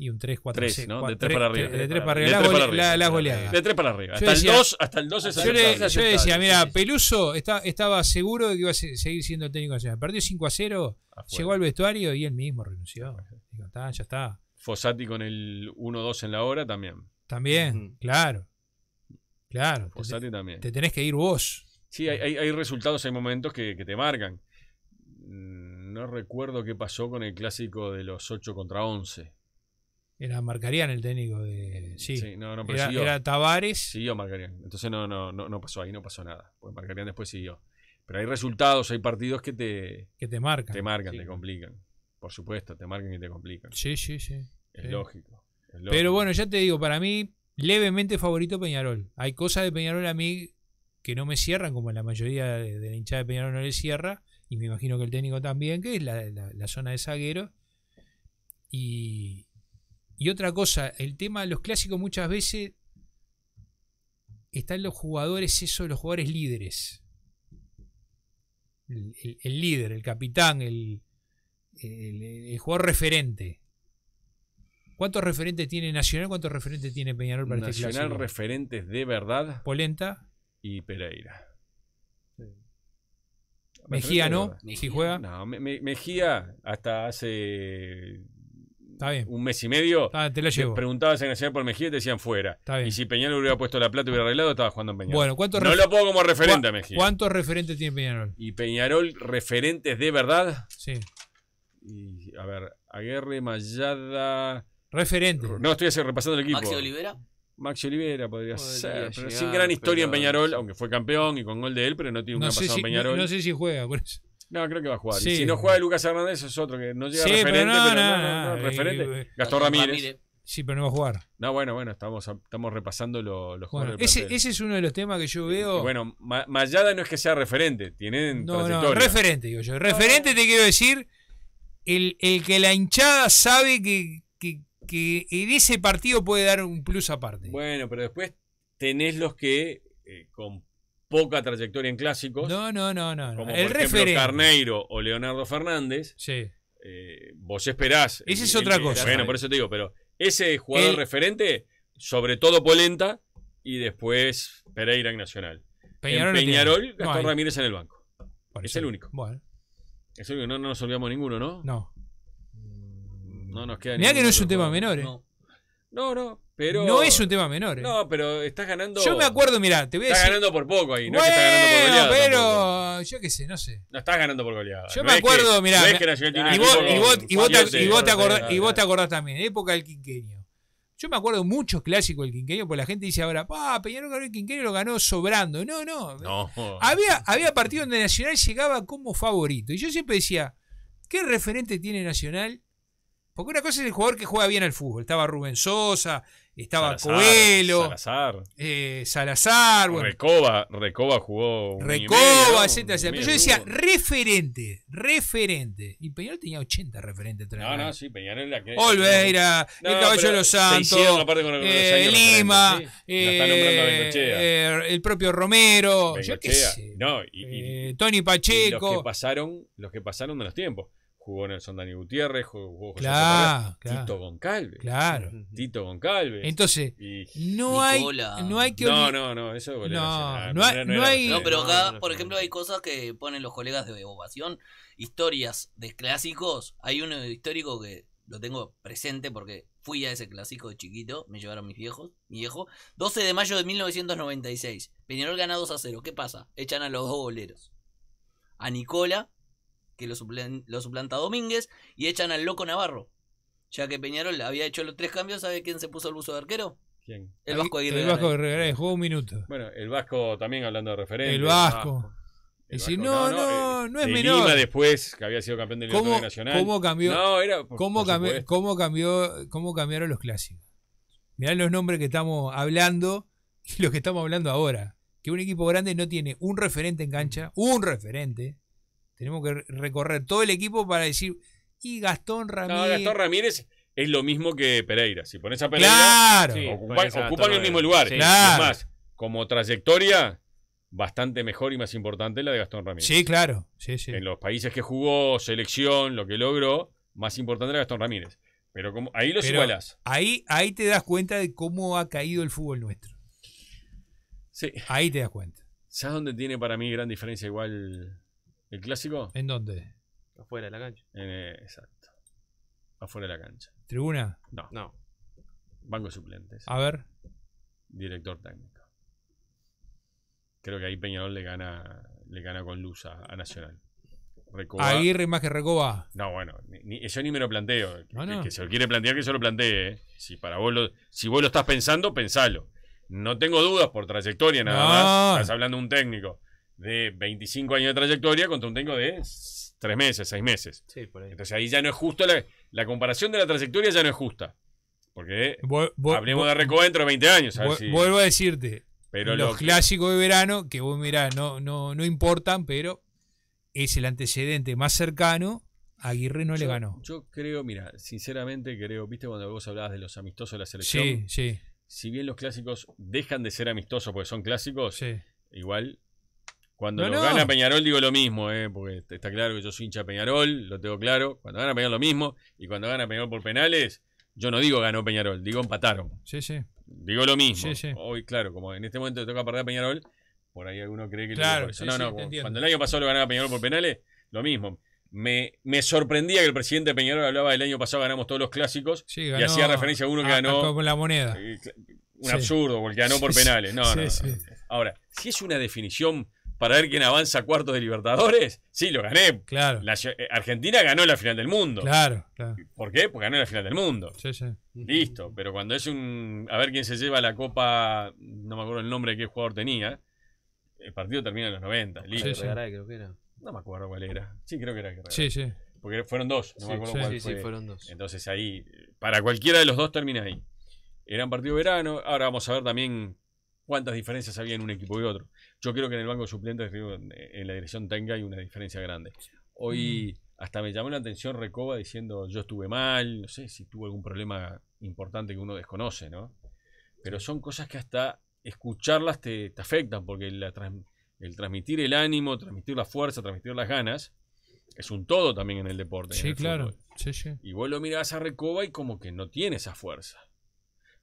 Y un 3, 4, Tres, 6, ¿no? De tres para arriba. De 3 para arriba, tres la, para gole- arriba. la- la goleada. De tres para arriba. Hasta el decía- 2 hasta el 2 es Yo le, aceptable. yo le decía, mira. Peluso está- estaba seguro de que iba a se- seguir siendo técnico nacional. Perdió 5 a 0, Afuera. llegó al vestuario y él mismo renunció. Digo, está, ya está. Fossati con el 1-2 en la hora también. También, Ujú. claro. Claro. Te, Fossati también. te tenés que ir vos. Sí, hay, hay- hay resultados, hay momentos que, que te marcan. Mm, No recuerdo qué pasó con el clásico de los 8 contra 11. Era Marcarían el técnico de. Sí. no, no, pero era, siguió. era Tavares. Siguió Marcarian. Entonces no, no, no, no pasó ahí, no pasó nada. Porque Marcarian después siguió. Pero hay resultados, hay partidos que te, que te marca. te marcan, Sí. te complican. Por supuesto, te marcan y te complican. Sí, sí, sí. Es Sí. lógico. es Pero bueno, ya te digo, para mí, levemente favorito Peñarol. Hay cosas de Peñarol a mí que no me cierran, como la mayoría de, de la hinchada de Peñarol no le cierra, y me imagino que el técnico también, que es la, la- la zona de zaguero. Y, y otra cosa, el tema de los clásicos muchas veces están los jugadores, eso, los jugadores líderes. El, el- el líder, el capitán, el, el- el jugador referente. ¿Cuántos referentes tiene Nacional? ¿Cuántos referentes tiene Peñarol para este Nacional clásico? referentes de verdad Polenta, y Pereira. Mejía no, verdad. si juega, No, Me- Me- Mejía hasta hace está bien. un mes y medio Está, te lo llevo. preguntabas en Nacional por Mejía y te decían fuera. Está bien. Y si Peñarol hubiera puesto la plata y hubiera arreglado, estaba jugando en Peñarol. Bueno, ¿cuántos, no lo pongo como referente a Mejía. ¿cuántos referentes tiene Peñarol? Y Peñarol, referentes de verdad. Sí, Y, a ver, Aguerre, Mayada. referente. No estoy así repasando el equipo. Maxi Olivera. Maxi Olivera podría, Podría ser, pero sin gran historia en Peñarol, aunque fue campeón y con gol de él, pero no tiene No una pasada si, en Peñarol. no, No, no sé si juega, por eso. Creo que va a jugar. Sí. Y si no juega Lucas Hernández, es otro que no llega Sí, referente, no, pero no, no, no, no, no, referente. eh, Gastón Ramírez. Sí, pero no va a jugar. No, bueno, bueno, estamos, estamos repasando lo- los Bueno, jugadores ese, ese es uno de los temas que yo veo. Y bueno, Ma- Mayada no es que sea referente, tienen no, no, referente, digo yo. Referente te quiero decir, el, el que la hinchada sabe que, que, que en ese partido puede dar un plus aparte. Bueno, pero después tenés los que eh, con poca trayectoria en clásicos, no, no, no, no. como El por ejemplo referente. Carneiro o Leonardo Fernández, Sí. eh, vos esperás. Esa es el- otra el- cosa. Bueno, por eso te digo, pero ese jugador El- referente, sobre todo Polenta y después Pereira en Nacional. Peñarol en. Peñarol, No Gastón. Ramírez en el banco. Por es eso. el único. Bueno, Es el único, no, no nos olvidamos ninguno, ¿no? no. No nos queda Mirá que no es un tema menor, ¿eh? No. No, no, pero. No es un tema menor. ¿eh? No, pero estás ganando. Yo me acuerdo, mira, te voy a Estás decir. ganando por poco ahí, no bueno, es que estás ganando por goleada. pero tampoco. yo qué sé, no sé. No estás ganando por goleada. Yo No me acuerdo, un Y vos, te, acordás, Claro, y vos te claro. acordás también, época del quinquenio. Yo me acuerdo muchos clásicos del quinquenio, porque la gente dice ahora, pa, Peñarol ganó el quinquenio lo ganó sobrando. No, no. No. Había, había partidos donde Nacional llegaba como favorito. Y yo siempre decía, ¿qué referente tiene Nacional Porque una cosa es el jugador que juega bien al fútbol. Estaba Rubén Sosa, estaba Salazar, Coelho, Salazar. eh, Salazar, bueno, Recoba, Recoba jugó Recoba, etcétera, etcétera. Pero yo decía, duro. referente, referente. Y Peñarol tenía 80 referentes. No, no, sí, Peñarol la que. Olveira, No, el Caballo de los Santos, eh, Lima, sí. Bengochea. eh, el propio Romero, yo qué sé. No, y, y- eh, Tony y los que Pacheco. pasaron, los que pasaron de los tiempos. Jugó Nelson Dani Gutiérrez, jugó, José Claro, claro. Tito Goncalves. Claro. Tito Goncalves. Entonces, Y- no hay, no hay que no, no, no, eso es goleador No, no hay- no hay- No, pero acá, por ejemplo, hay cosas que ponen los colegas de ovación, historias de clásicos. Hay uno histórico que lo tengo presente porque fui a ese clásico de chiquito, me llevaron mis viejos, mi viejo. 12 de mayo de 1996. Peñarol gana 2 a 0. ¿Qué pasa? Echan a los dos goleros. A Nicola, que lo, suplen- lo suplanta a Domínguez, y echan al loco Navarro. Ya que Peñarol había hecho los tres cambios, ¿sabe quién se puso el buzo de arquero? ¿Quién? El Vasco Aguirre. El Vasco. Aguirre jugó un minuto. Bueno, el Vasco también hablando de referente. El Vasco. El Es decir, Vasco, no, no, eh, no es de menor. Lima después, que había sido campeón del ¿Cómo, Nacional. cómo cambió, No, era. por- cómo, por cambió, supuesto. cómo, cambió, ¿Cómo cambiaron los clásicos? Mirá los nombres que estamos hablando y los que estamos hablando ahora. Que un equipo grande no tiene un referente en cancha, un referente. Tenemos que recorrer todo el equipo para decir, y Gastón Ramírez. No, Gastón Ramírez es lo mismo que Pereira. Si pones a Pereira, Claro. Sí. ocupan, pones a ocupan el mismo lugar. Sí. Y Claro. Es más, como trayectoria, bastante mejor y más importante la de Gastón Ramírez. Sí, claro. Sí, sí. En los países que jugó, selección, lo que logró, más importante era Gastón Ramírez. Pero como ahí los Pero igualás. ahí, ahí te das cuenta de cómo ha caído el fútbol nuestro. Sí. Ahí te das cuenta. ¿Sabes dónde tiene para mí gran diferencia igual el clásico? ¿En dónde? Afuera de la cancha. Eh, exacto. Afuera de la cancha. ¿Tribuna? No. No. Banco de suplentes. A ver. Director técnico. Creo que ahí Peñarol le gana, le gana con luz a, a Nacional. Recoba- Aguirre más que Recoba. No, bueno, ni, ni- eso ni me lo planteo. Que, No, no. que- que se lo quiere plantear, que se lo plantee. ¿eh? Si, para vos lo, si vos lo estás pensando, pensalo. No tengo dudas por trayectoria nada No. más. Estás hablando de un técnico de 25 años de trayectoria contra un técnico de 3 meses, 6 meses. Sí, por ahí. Entonces ahí ya no es justo, la, la comparación de la trayectoria ya no es justa. Porque hablemos de Recoba dentro de 20 años. a ver vu- si- Vuelvo a decirte, pero los lo que- clásicos de verano, que vos mirá, no, no, no importan, pero es el antecedente más cercano. Aguirre no le ganó. Yo creo, mira, sinceramente creo, viste cuando vos hablabas de los amistosos de la selección, Sí, sí, si bien los clásicos dejan de ser amistosos porque son clásicos, sí. igual cuando No, lo no. gana Peñarol digo lo mismo, eh, porque está claro que yo soy hincha de Peñarol, lo tengo claro, cuando gana Peñarol lo mismo, y cuando gana Peñarol por penales, yo no digo ganó Peñarol, digo empataron, Sí, sí. digo lo mismo. Sí, sí. Hoy, claro, como en este momento le toca perder a Peñarol, por ahí alguno cree que lo Claro, eso. sí, no, no, como cuando el año pasado lo ganaba Peñarol por penales, lo mismo. Me, me sorprendía que el presidente de Peñarol hablaba del año pasado ganamos todos los clásicos Sí, y ganó hacía referencia a uno que ganó con la moneda. un Sí. absurdo porque ganó por penales. No, sí, no, no. sí. Ahora, si es una definición para ver quién avanza a cuartos de Libertadores, sí, lo gané. Claro, La- eh, Argentina ganó la final del mundo. claro, claro. ¿Por qué? Porque ganó la final del mundo. Sí, sí. Listo, pero cuando es un. A ver quién se lleva la copa. No me acuerdo el nombre de qué jugador tenía. El partido termina en los 90. Listo. Sí, sí. Regaray, creo que era. No me acuerdo cuál era. Sí, creo que era Guerrero. Sí, sí. Porque fueron dos. No me Sí, acuerdo sí, cuál Sí, sí, fue. fueron dos. Entonces ahí, para cualquiera de los dos termina ahí. Eran partido de verano. Ahora vamos a ver también cuántas diferencias había en un equipo y otro. Yo creo que en el banco de suplentes, en la dirección tenga hay una diferencia grande. Hoy hasta me llamó la atención Recoba diciendo yo estuve mal, no sé si tuvo algún problema importante que uno desconoce, ¿no? Pero son cosas que hasta escucharlas te, te afectan, porque la el transmitir el ánimo, transmitir la fuerza, transmitir las ganas, es un todo también en el deporte. Sí, el claro. Sí, sí. Y vos lo mirás a Recoba y como que no tiene esa fuerza.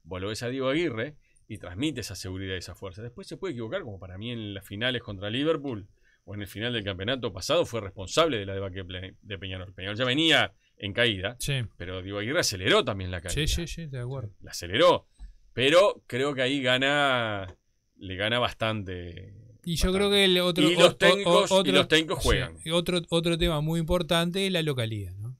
Vos lo ves a Diego Aguirre y transmite esa seguridad y esa fuerza. Después se puede equivocar, como para mí en las finales contra Liverpool o en el final del campeonato pasado fue responsable de la debacle de Peñarol. Peñarol ya venía en caída, Sí, pero Diego Aguirre aceleró también la caída. sí, sí, sí, de acuerdo. La aceleró. Pero creo que ahí gana, le gana bastante. Y yo creo que el otro, Y los o- o- técnicos- y otro, los técnicos juegan. sí, otro, otro tema muy importante es la localidad, ¿no?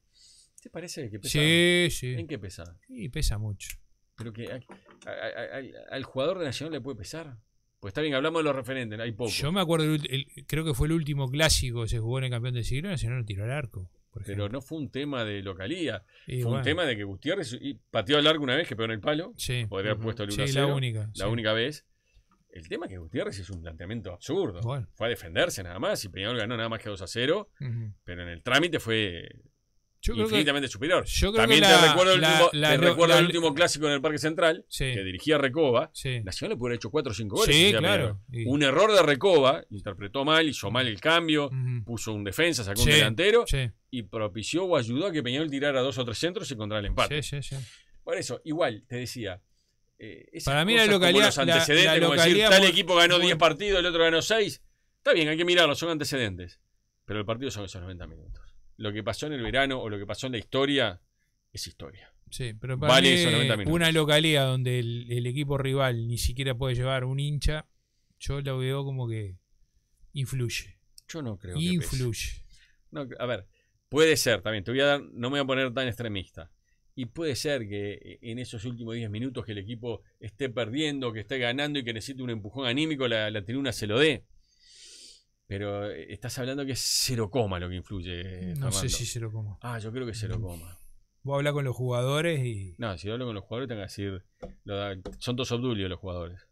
¿Te parece que pesa? Sí, sí. ¿En qué pesa? Sí, pesa mucho. Pero que a- a- al jugador de Nacional le puede pesar. Pues está bien, hablamos de los referentes, hay poco. Yo me acuerdo, el el- creo que fue el último clásico que se jugó en el campeón del siglo, Nacional no tiró al arco. pero no fue un tema de localía. Y fue bueno, un tema de que Gutiérrez y pateó al largo una vez que pegó en el palo. Sí, Podría haber puesto el 1 sí, la 0, única. la sí. única vez. El tema es que Gutiérrez es un planteamiento absurdo. Bueno. Fue a defenderse nada más y Peñarol ganó nada más que 2 a 0, Ujú. pero en el trámite fue Yo que. infinitamente superior. yo creo También que te la- recuerdo, el, último, la- te la- recuerdo la- el último clásico en el Parque Central, Sí, que dirigía Recoba. sí. Nacional le pudo haber hecho 4 o 5 goles. Sí, claro. Y- Un error de Recoba, interpretó mal, hizo mal el cambio, puso un defensa, sacó un delantero y propició o ayudó a que Peñarol tirara dos o tres centros y encontrara el empate. Por eso, igual, te decía. eh, Para mí la localidad- los antecedentes, como decir, tal muy- equipo ganó muy- 10 partidos, el otro ganó 6. Está bien, hay que mirarlo, son antecedentes. Pero el partido son esos 90 minutos. Lo que pasó en el verano o lo que pasó en la historia es historia. Sí, pero para Vale mí, esos 90 minutos. una localidad donde el, el equipo rival ni siquiera puede llevar un hincha, yo lo veo como que influye. Yo no creo que. Influye. No, a ver, puede ser también, te voy a dar, no me voy a poner tan extremista. Y puede ser que en esos últimos 10 minutos que el equipo esté perdiendo, que esté ganando y que necesite un empujón anímico, la, la tribuna se lo dé. Pero eh, estás hablando que es cero coma lo que influye. No sé si se lo como. Ah, yo creo que es cero coma. Voy a hablar con los jugadores y. No, si hablo con los jugadores, tengo que decir. lo da- son todos obdulios los jugadores.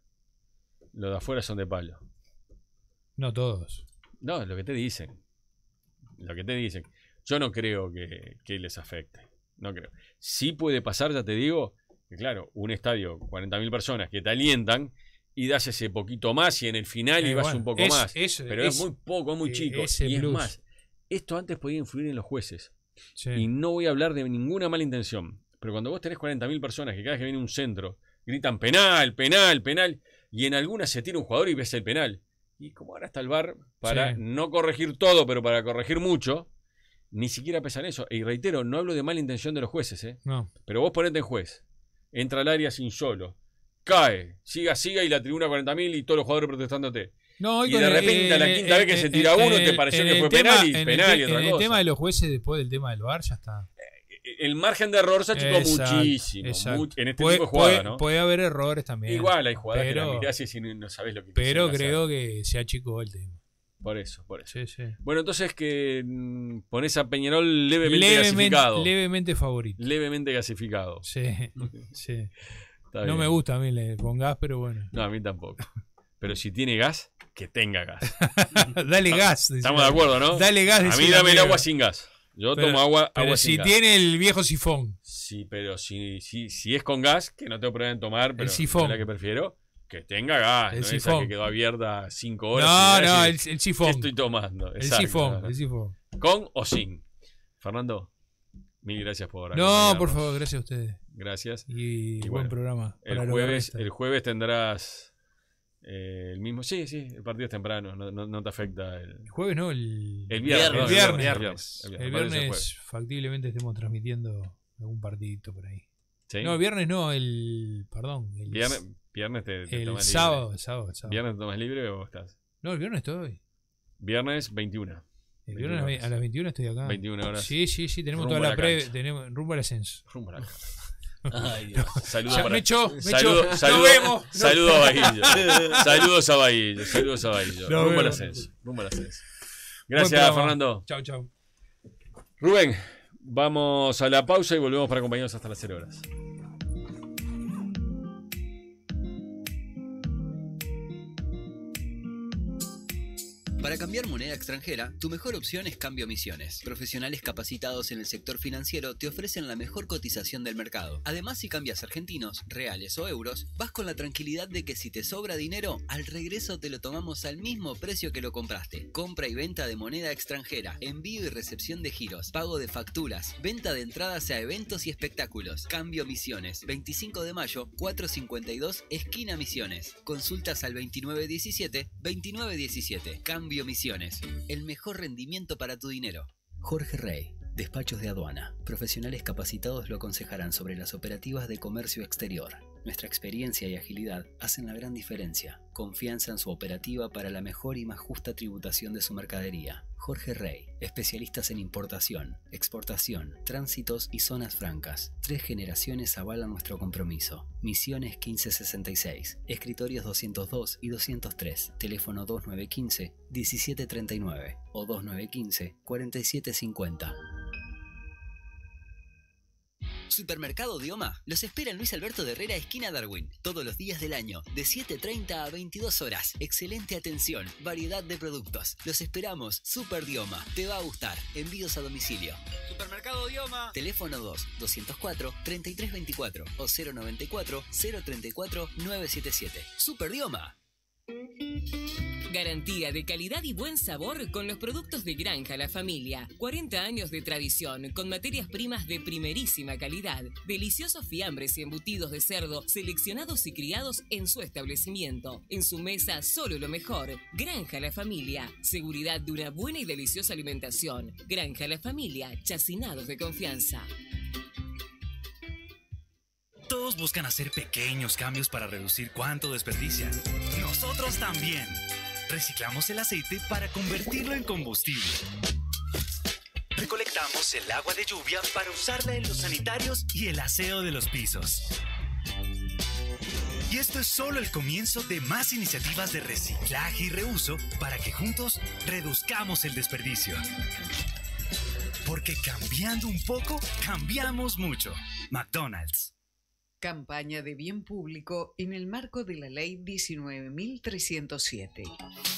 Los de afuera son de palo. No todos. No, lo que te dicen. Lo que te dicen. Yo no creo que, que les afecte. No creo. Sí puede pasar, ya te digo, que claro, un estadio, 40.000 personas que te alientan y das ese poquito más y en el final Eh, ibas bueno, un poco es- más. es- Pero es, es- muy poco, es muy eh, chico. Y es más, esto antes podía influir en los jueces. Sí. Y no voy a hablar de ninguna mala intención. Pero cuando vos tenés 40.000 personas que cada vez que viene un centro gritan penal, penal, penal, y en algunas se tira un jugador y ves el penal. Y como ahora está el VAR, para Sí. no corregir todo, pero para corregir mucho, ni siquiera pesan eso. Y reitero, no hablo de mala intención de los jueces, ¿eh? No. pero vos ponete en juez. Entra al área sin solo. Cae, siga, siga y la tribuna 40.000 y todos los jugadores protestándote. No, Y con de el- repente, a la eh, quinta vez que eh, se tira eh, uno, te pareció el que fue tema- penal y en el penal te- y otra en el cosa. tema de los jueces después del tema del VAR ya está. El margen de error se achicó muchísimo. exacto. much- en este puede, tipo de jugadas, puede- ¿no? puede haber errores también. Igual hay jugadas que pero- la mirás y si no, no sabés lo que Pero creo hacer. que se achicó el tema. Por eso, por eso. Sí, sí. Bueno, entonces que mm, pones a Peñarol levemente, Levemente, clasificado. levemente favorito. levemente clasificado. Sí, <laughs> sí. No bien. me gusta a mí con gas, pero bueno. No, a mí tampoco. Pero si tiene gas, que tenga gas. <laughs> Dale gas. Estamos de acuerdo, ¿no? Dale gas. A mí dame el agua sin gas. Yo Pero- tomo agua, Pero agua si sin gas. tiene el viejo sifón. Sí, pero si, si, si es con gas, que no tengo problema en tomar, pero sifón. es la que prefiero, que tenga gas. El no esa sifón. que quedó abierta cinco horas. No, no, el, el ¿qué sifón. estoy tomando? El sifón, el sifón. ¿Con o sin? Fernando, mil gracias por No, por favor, gracias a ustedes. Gracias. Y, Y buen bueno, programa. El jueves, el jueves tendrás eh, el mismo. Sí, sí, el partido es temprano, no, no- no te afecta el, El jueves no, el, el viernes. Viernes. El viernes. El viernes, jueves. viernes factiblemente estemos transmitiendo algún partidito por ahí. ¿Sí? No, el viernes no, el. Perdón. El, Viernes, viernes te, te el tomas sábado, libre. el sábado, el sábado. ¿Viernes te tomas libre o estás? No, el viernes estoy. Viernes 21. El viernes a las 21 ve- a las 21 estoy acá. 21 horas. Sí, sí, sí, tenemos Rumbo toda la la pre. cancha. Tenemos, rumbo al ascenso. Rumbo a la casa. Ay, Dios. Saludos para me echó, me Saludo- <laughs> Nos vemos. Saludos a Bahillo. Saludos a Bahillo. Saludos a Bahillo. Nos Rumbo al ascenso. Rumbo al ascenso. Gracias. Fernando. Chau, chau. Rubén, vamos a la pausa y volvemos para acompañarnos hasta las 0 horas. Para cambiar moneda extranjera, tu mejor opción es Cambio Misiones. Profesionales capacitados en el sector financiero te ofrecen la mejor cotización del mercado. Además, si cambias argentinos, reales o euros, vas con la tranquilidad de que si te sobra dinero, al regreso te lo tomamos al mismo precio que lo compraste. Compra y venta de moneda extranjera, envío y recepción de giros, pago de facturas, venta de entradas a eventos y espectáculos. Cambio Misiones, 25 de mayo, 452, esquina Misiones. Consultas al 2917-2917. Cambio El mejor rendimiento para tu dinero. Jorge Rey. Despachos de aduana. Profesionales capacitados lo aconsejarán sobre las operativas de comercio exterior. Nuestra experiencia y agilidad hacen la gran diferencia. Confianza en su operativa para la mejor y más justa tributación de su mercadería. Jorge Rey, especialistas en importación, exportación, tránsitos y zonas francas. Tres generaciones avalan nuestro compromiso. Misiones 1566, escritorios 202 y 203, teléfono 2915 1739 o 2915 4750. Supermercado Dioma los espera en Luis Alberto de Herrera, esquina Darwin, todos los días del año, de 7.30 a 22 horas. Excelente atención, variedad de productos. Los esperamos, Super Dioma. Te va a gustar. Envíos a domicilio. Supermercado Dioma. Teléfono 2 204 3324 o 094 034 977. Super Dioma. Garantía de calidad y buen sabor con los productos de Granja La Familia. 40 años de tradición con materias primas de primerísima calidad. Deliciosos fiambres y embutidos de cerdo seleccionados y criados en su establecimiento. En su mesa solo lo mejor. Granja La Familia. Seguridad de una buena y deliciosa alimentación. Granja La Familia. Chacinados de confianza. Todos buscan hacer pequeños cambios para reducir cuánto desperdician. Nosotros también. Reciclamos el aceite para convertirlo en combustible. Recolectamos el agua de lluvia para usarla en los sanitarios y el aseo de los pisos. Y esto es solo el comienzo de más iniciativas de reciclaje y reuso para que juntos reduzcamos el desperdicio. Porque cambiando un poco, cambiamos mucho. McDonald's. Campaña de bien público en el marco de la Ley 19.307.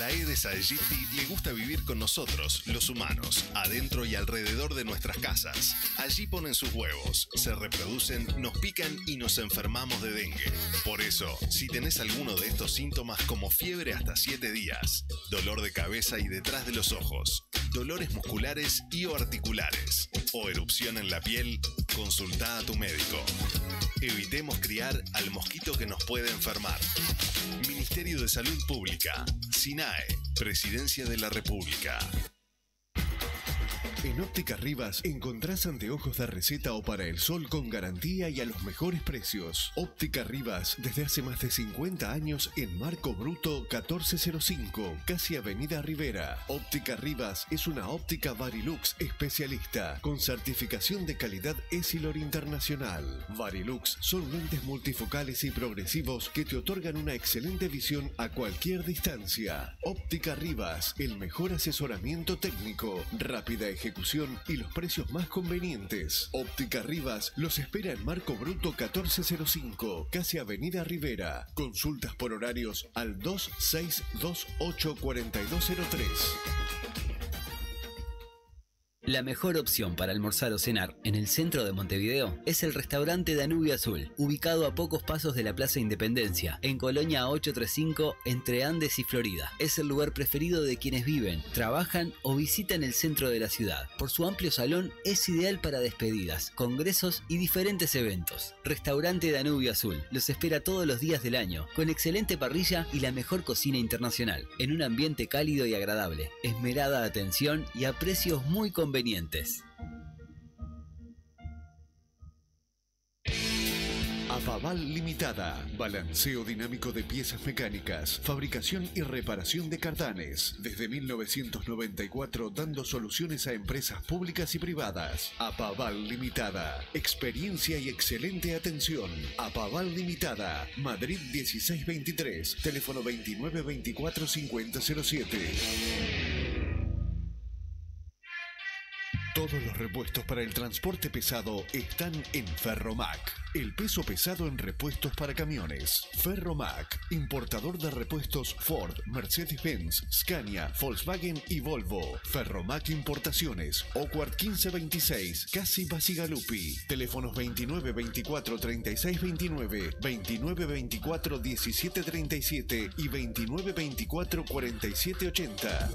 La Aedes aegypti le gusta vivir con nosotros, los humanos, adentro y alrededor de nuestras casas. Allí ponen sus huevos, se reproducen, nos pican y nos enfermamos de dengue. Por eso, si tenés alguno de estos síntomas como fiebre hasta 7 días, dolor de cabeza y detrás de los ojos, dolores musculares y o articulares, o erupción en la piel, consulta a tu médico. Evitemos criar al mosquito que nos puede enfermar. Ministerio de Salud Pública, SINAE, Presidencia de la República. En Óptica Rivas encontrás anteojos de receta o para el sol con garantía y a los mejores precios. Óptica Rivas desde hace más de 50 años en Marco Bruto 1405, casi Avenida Rivera. Óptica Rivas es una óptica Varilux especialista con certificación de calidad Esilor Internacional. Varilux son lentes multifocales y progresivos que te otorgan una excelente visión a cualquier distancia. Óptica Rivas, el mejor asesoramiento técnico, rápida ejecución y los precios más convenientes. Óptica Rivas los espera en Marco Bruto 1405, casi Avenida Rivera. Consultas por horarios al 26284203. La mejor opción para almorzar o cenar en el centro de Montevideo es el restaurante Danubio Azul, ubicado a pocos pasos de la Plaza Independencia, en Colonia 835, entre Andes y Florida. Es el lugar preferido de quienes viven, trabajan o visitan el centro de la ciudad. Por su amplio salón es ideal para despedidas, congresos y diferentes eventos. Restaurante Danubio Azul los espera todos los días del año, con excelente parrilla y la mejor cocina internacional, en un ambiente cálido y agradable, esmerada atención y a precios muy convenientes. Apaval Limitada. Balanceo dinámico de piezas mecánicas, fabricación y reparación de cardanes. Desde 1994 dando soluciones a empresas públicas y privadas. Apaval Limitada. Experiencia y excelente atención. Apaval Limitada. Madrid 1623. Teléfono 2924 5007. Todos los repuestos para el transporte pesado están en Ferromac. El peso pesado en repuestos para camiones. Ferromac, importador de repuestos Ford, Mercedes-Benz, Scania, Volkswagen y Volvo. Ferromac Importaciones, Ocuart 1526, Casi Basigalupi. Teléfonos 29 24 36 29, 29 24 17 37 y 29 24 47 80.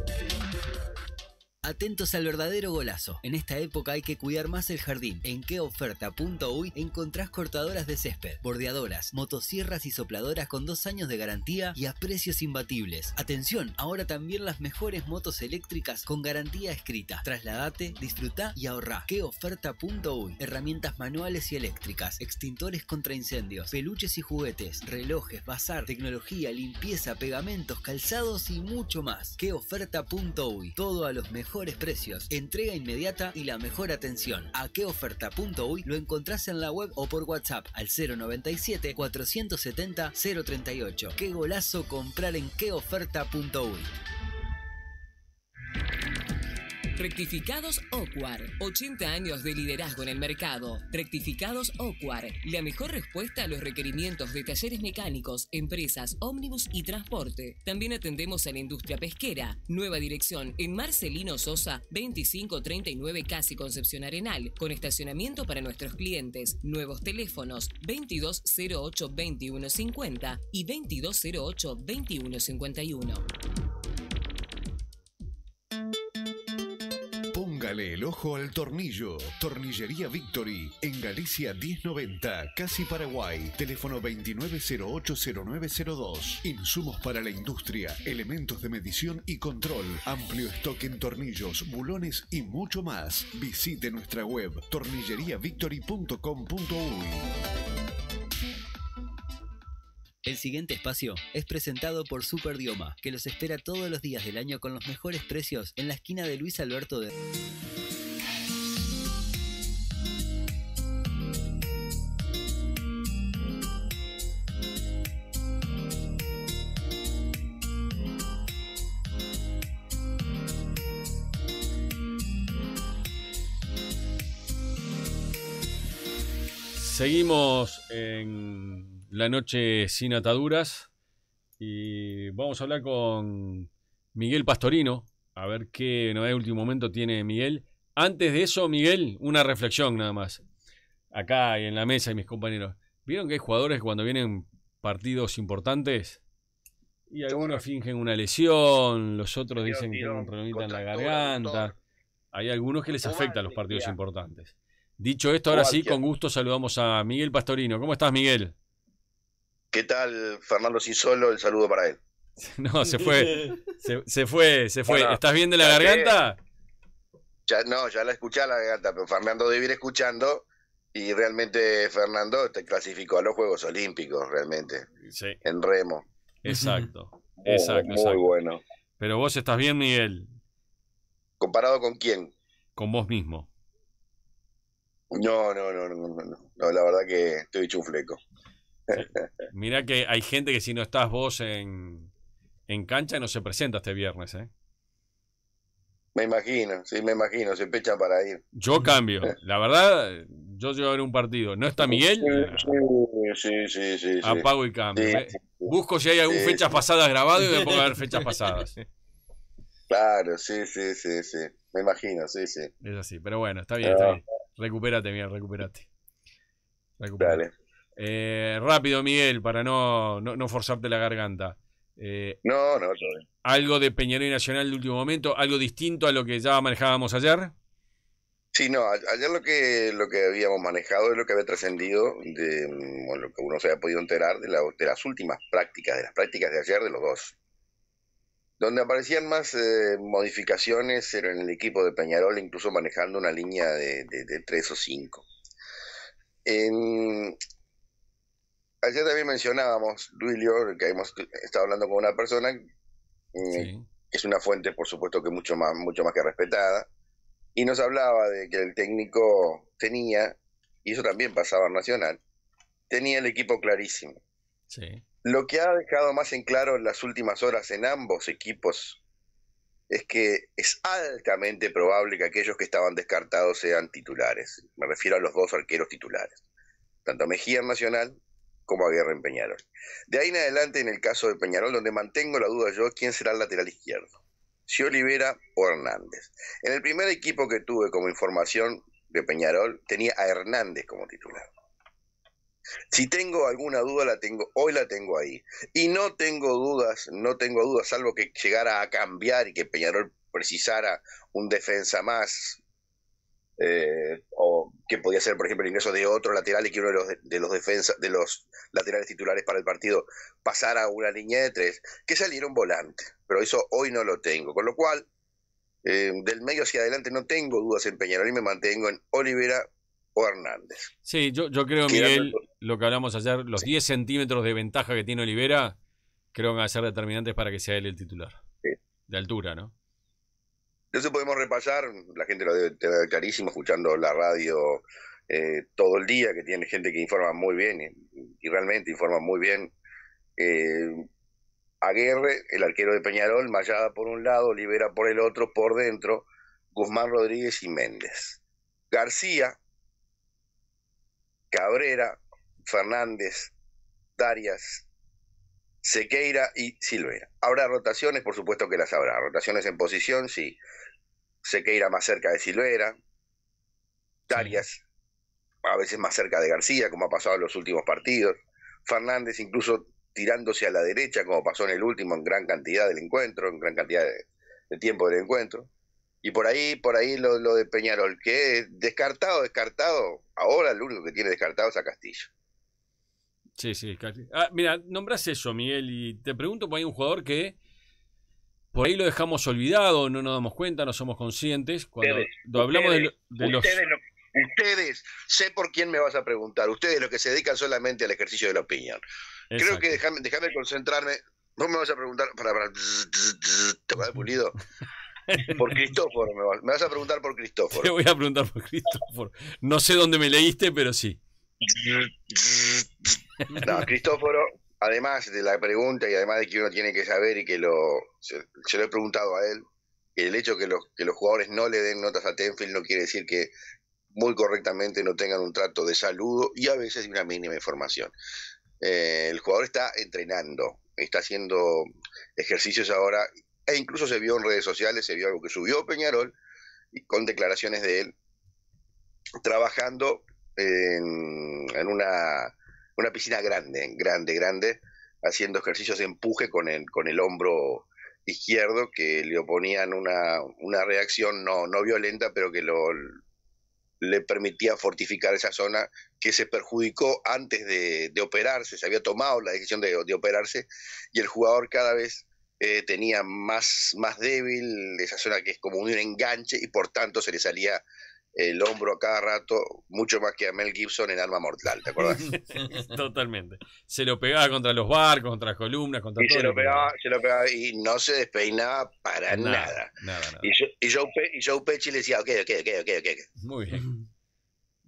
Atentos al verdadero golazo. En esta época hay que cuidar más el jardín. En queoferta.uy encontrás cortadoras de césped, bordeadoras, motosierras y sopladoras con dos años de garantía y a precios imbatibles. Atención, ahora también las mejores motos eléctricas con garantía escrita. Trasladate, disfruta y ahorrá. Queoferta.uy. Herramientas manuales y eléctricas, extintores contra incendios, peluches y juguetes, relojes, bazar, tecnología, limpieza, pegamentos, calzados y mucho más. Queoferta.uy. Todo a los mejores precios, entrega inmediata y la mejor atención. A queoferta.uy lo encontrás en la web o por WhatsApp al 097 470 038. Qué golazo comprar en queoferta.uy. Rectificados Ocuar. 80 años de liderazgo en el mercado. Rectificados Ocuar. La mejor respuesta a los requerimientos de talleres mecánicos, empresas, ómnibus y transporte. También atendemos a la industria pesquera. Nueva dirección en Marcelino Sosa 2539 Casi Concepción Arenal. Con estacionamiento para nuestros clientes. Nuevos teléfonos 2208 2150 y 2208 2151. Póngale el ojo al tornillo. Tornillería Victory. En Galicia 1090, Casi Paraguay. Teléfono 29080902. Insumos para la industria, elementos de medición y control. Amplio stock en tornillos, bulones y mucho más. Visite nuestra web tornilleriavictory.com.uy. El siguiente espacio es presentado por Superdioma, que los espera todos los días del año con los mejores precios en la esquina de Luis Alberto de... Seguimos en la noche sin ataduras y vamos a hablar con Miguel Pastorino, a ver qué novedad de último momento tiene Miguel. Antes de eso, Miguel, una reflexión nada más. Acá y en la mesa y mis compañeros. ¿Vieron que hay jugadores que cuando vienen partidos importantes y algunos fingen una lesión, los otros dicen que tienen un problemita en la garganta? Hay algunos que les afecta a los partidos importantes. Dicho esto, ahora sí, con gusto saludamos a Miguel Pastorino. ¿Cómo estás, Miguel? ¿Qué tal, Fernando Sisolo? El saludo para él. <laughs> No, se fue. Se, se fue, se fue. Bueno, ¿Estás bien de la que- garganta? Ya, no, ya la escuché a la garganta, pero Fernando debe ir escuchando y realmente Fernando te clasificó a los Juegos Olímpicos, realmente, Sí, en remo. exacto. Muy- Exacto, muy exacto. bueno. Pero vos estás bien, Miguel, ¿Comparado con quién? con vos mismo. No, no, no, no, no, no. No, la verdad que estoy hecho un fleco. Mirá que hay gente que si no estás vos en, en cancha no se presenta este viernes, ¿eh? Me imagino, sí, me imagino, se pechan para ir. Yo cambio. La verdad, yo llevo a ver un partido. ¿No está Miguel? Sí, sí, sí, sí. Apago y cambio. Sí, ¿eh? sí, Busco si hay algún fechas pasadas grabado y me pongo a ver <laughs> fechas pasadas. Claro, sí, sí, sí, sí. Me imagino, sí, sí. Es así, pero bueno, está bien, está bien. Recupérate, Miguel, recupérate. Recupérate. Dale. Eh, rápido, Miguel, para no, no, no forzarte la garganta. Eh, No, no, algo de Peñarol y Nacional de último momento, algo distinto a lo que ya manejábamos ayer. Sí, no, ayer lo que, lo que habíamos manejado es lo que había trascendido de mm, bueno, lo que uno se había podido enterar de, la- de las últimas prácticas, de las prácticas de ayer de los dos. Donde aparecían más eh, modificaciones era en el equipo de Peñarol, incluso manejando una línea de, de, de tres o cinco. En- Ayer también mencionábamos, Duilio, que hemos estado hablando con una persona mm, Sí. que es una fuente, por supuesto, que mucho más, mucho más que respetada, y nos hablaba de que el técnico tenía, y eso también pasaba en Nacional, tenía el equipo clarísimo. Sí. Lo que ha dejado más en claro en las últimas horas en ambos equipos es que es altamente probable que aquellos que estaban descartados sean titulares. Me refiero a los dos arqueros titulares, tanto Mejía en Nacional como a Guerra en Peñarol. De ahí en adelante, en el caso de Peñarol, donde mantengo la duda yo, ¿quién será el lateral izquierdo? Si Olivera o Hernández. En el primer equipo que tuve como información de Peñarol, tenía a Hernández como titular. Si tengo alguna duda, la tengo, hoy la tengo ahí. Y no tengo dudas, no tengo dudas, salvo que llegara a cambiar y que Peñarol precisara un defensa más, eh, o que podía ser, por ejemplo, el ingreso de otro lateral y que uno de los, de los defensas, de los laterales titulares para el partido pasara a una línea de tres, que saliera un volante. Pero eso hoy no lo tengo. Con lo cual, eh, del medio hacia adelante no tengo dudas en Peñarol y me mantengo en Olivera o Hernández. Sí, yo, yo creo, Miguel, lo que hablamos ayer, los 10 centímetros de ventaja que tiene Olivera, creo que van a ser determinantes para que sea él el titular. Sí. De altura, ¿no? Entonces podemos repasar, la gente lo debe tener clarísimo escuchando la radio eh, todo el día, que tiene gente que informa muy bien y, realmente informa muy bien. Eh, Aguerre, el arquero de Peñarol, Mayada por un lado, Olivera por el otro, por dentro, Guzmán Rodríguez y Méndez. García, Cabrera, Fernández, Darias, Sequeira y Silvera. ¿Habrá rotaciones? Por supuesto que las habrá. Rotaciones en posición, sí. Sequeira más cerca de Silvera. Darias a veces más cerca de García, como ha pasado en los últimos partidos. Fernández incluso tirándose a la derecha, como pasó en el último, en gran cantidad del encuentro, en gran cantidad de, tiempo del encuentro. Y por ahí, por ahí lo, de Peñarol, que es descartado, descartado, ahora lo único que tiene descartado es a Castillo. Sí, sí. casi. Ah, mira, nombras eso, Miguel, y te pregunto por ahí un jugador que por ahí lo dejamos olvidado, no nos damos cuenta, no somos conscientes. Cuando Ustedes, hablamos de, lo- ustedes, de los... ustedes, sé por quién me vas a preguntar, ustedes los que se dedican solamente al ejercicio de la opinión. Creo que déjame, déjame concentrarme. Vos me vas a preguntar, para, para, ¿te vas pulido? <laughs> Por Cristóforo, me vas, me vas a preguntar por Te Cristóforo. voy a preguntar por Cristóforo. No sé dónde me leíste, pero sí. No, Cristóforo, además de la pregunta y además de que uno tiene que saber y que lo se, lo he preguntado a él, que el hecho que los, que los jugadores no le den notas a Tenfield no quiere decir que muy correctamente no tengan un trato de saludo y a veces una mínima información. Eh, el jugador está entrenando, está haciendo ejercicios ahora e incluso se vio en redes sociales, se vio algo que subió Peñarol y con declaraciones de él trabajando en una, una piscina grande, grande, grande, haciendo ejercicios de empuje con el, con el hombro izquierdo que le oponían una, una reacción no, no violenta, pero que lo, le permitía fortificar esa zona que se perjudicó antes de, operarse, se había tomado la decisión de, de operarse y el jugador cada vez eh, tenía más, más débil esa zona que es como un enganche y por tanto se le salía el hombro a cada rato, mucho más que a Mel Gibson en Arma Mortal, ¿te acuerdas? <laughs> Totalmente. Se lo pegaba contra los barcos, contra las columnas, contra y todo. se lo, pegaba, se lo pegaba y no se despeinaba para Nada, nada. nada, nada. Y, yo, y, Joe y Joe Pesci le decía, ok, ok, ok, ok, ok. Muy bien.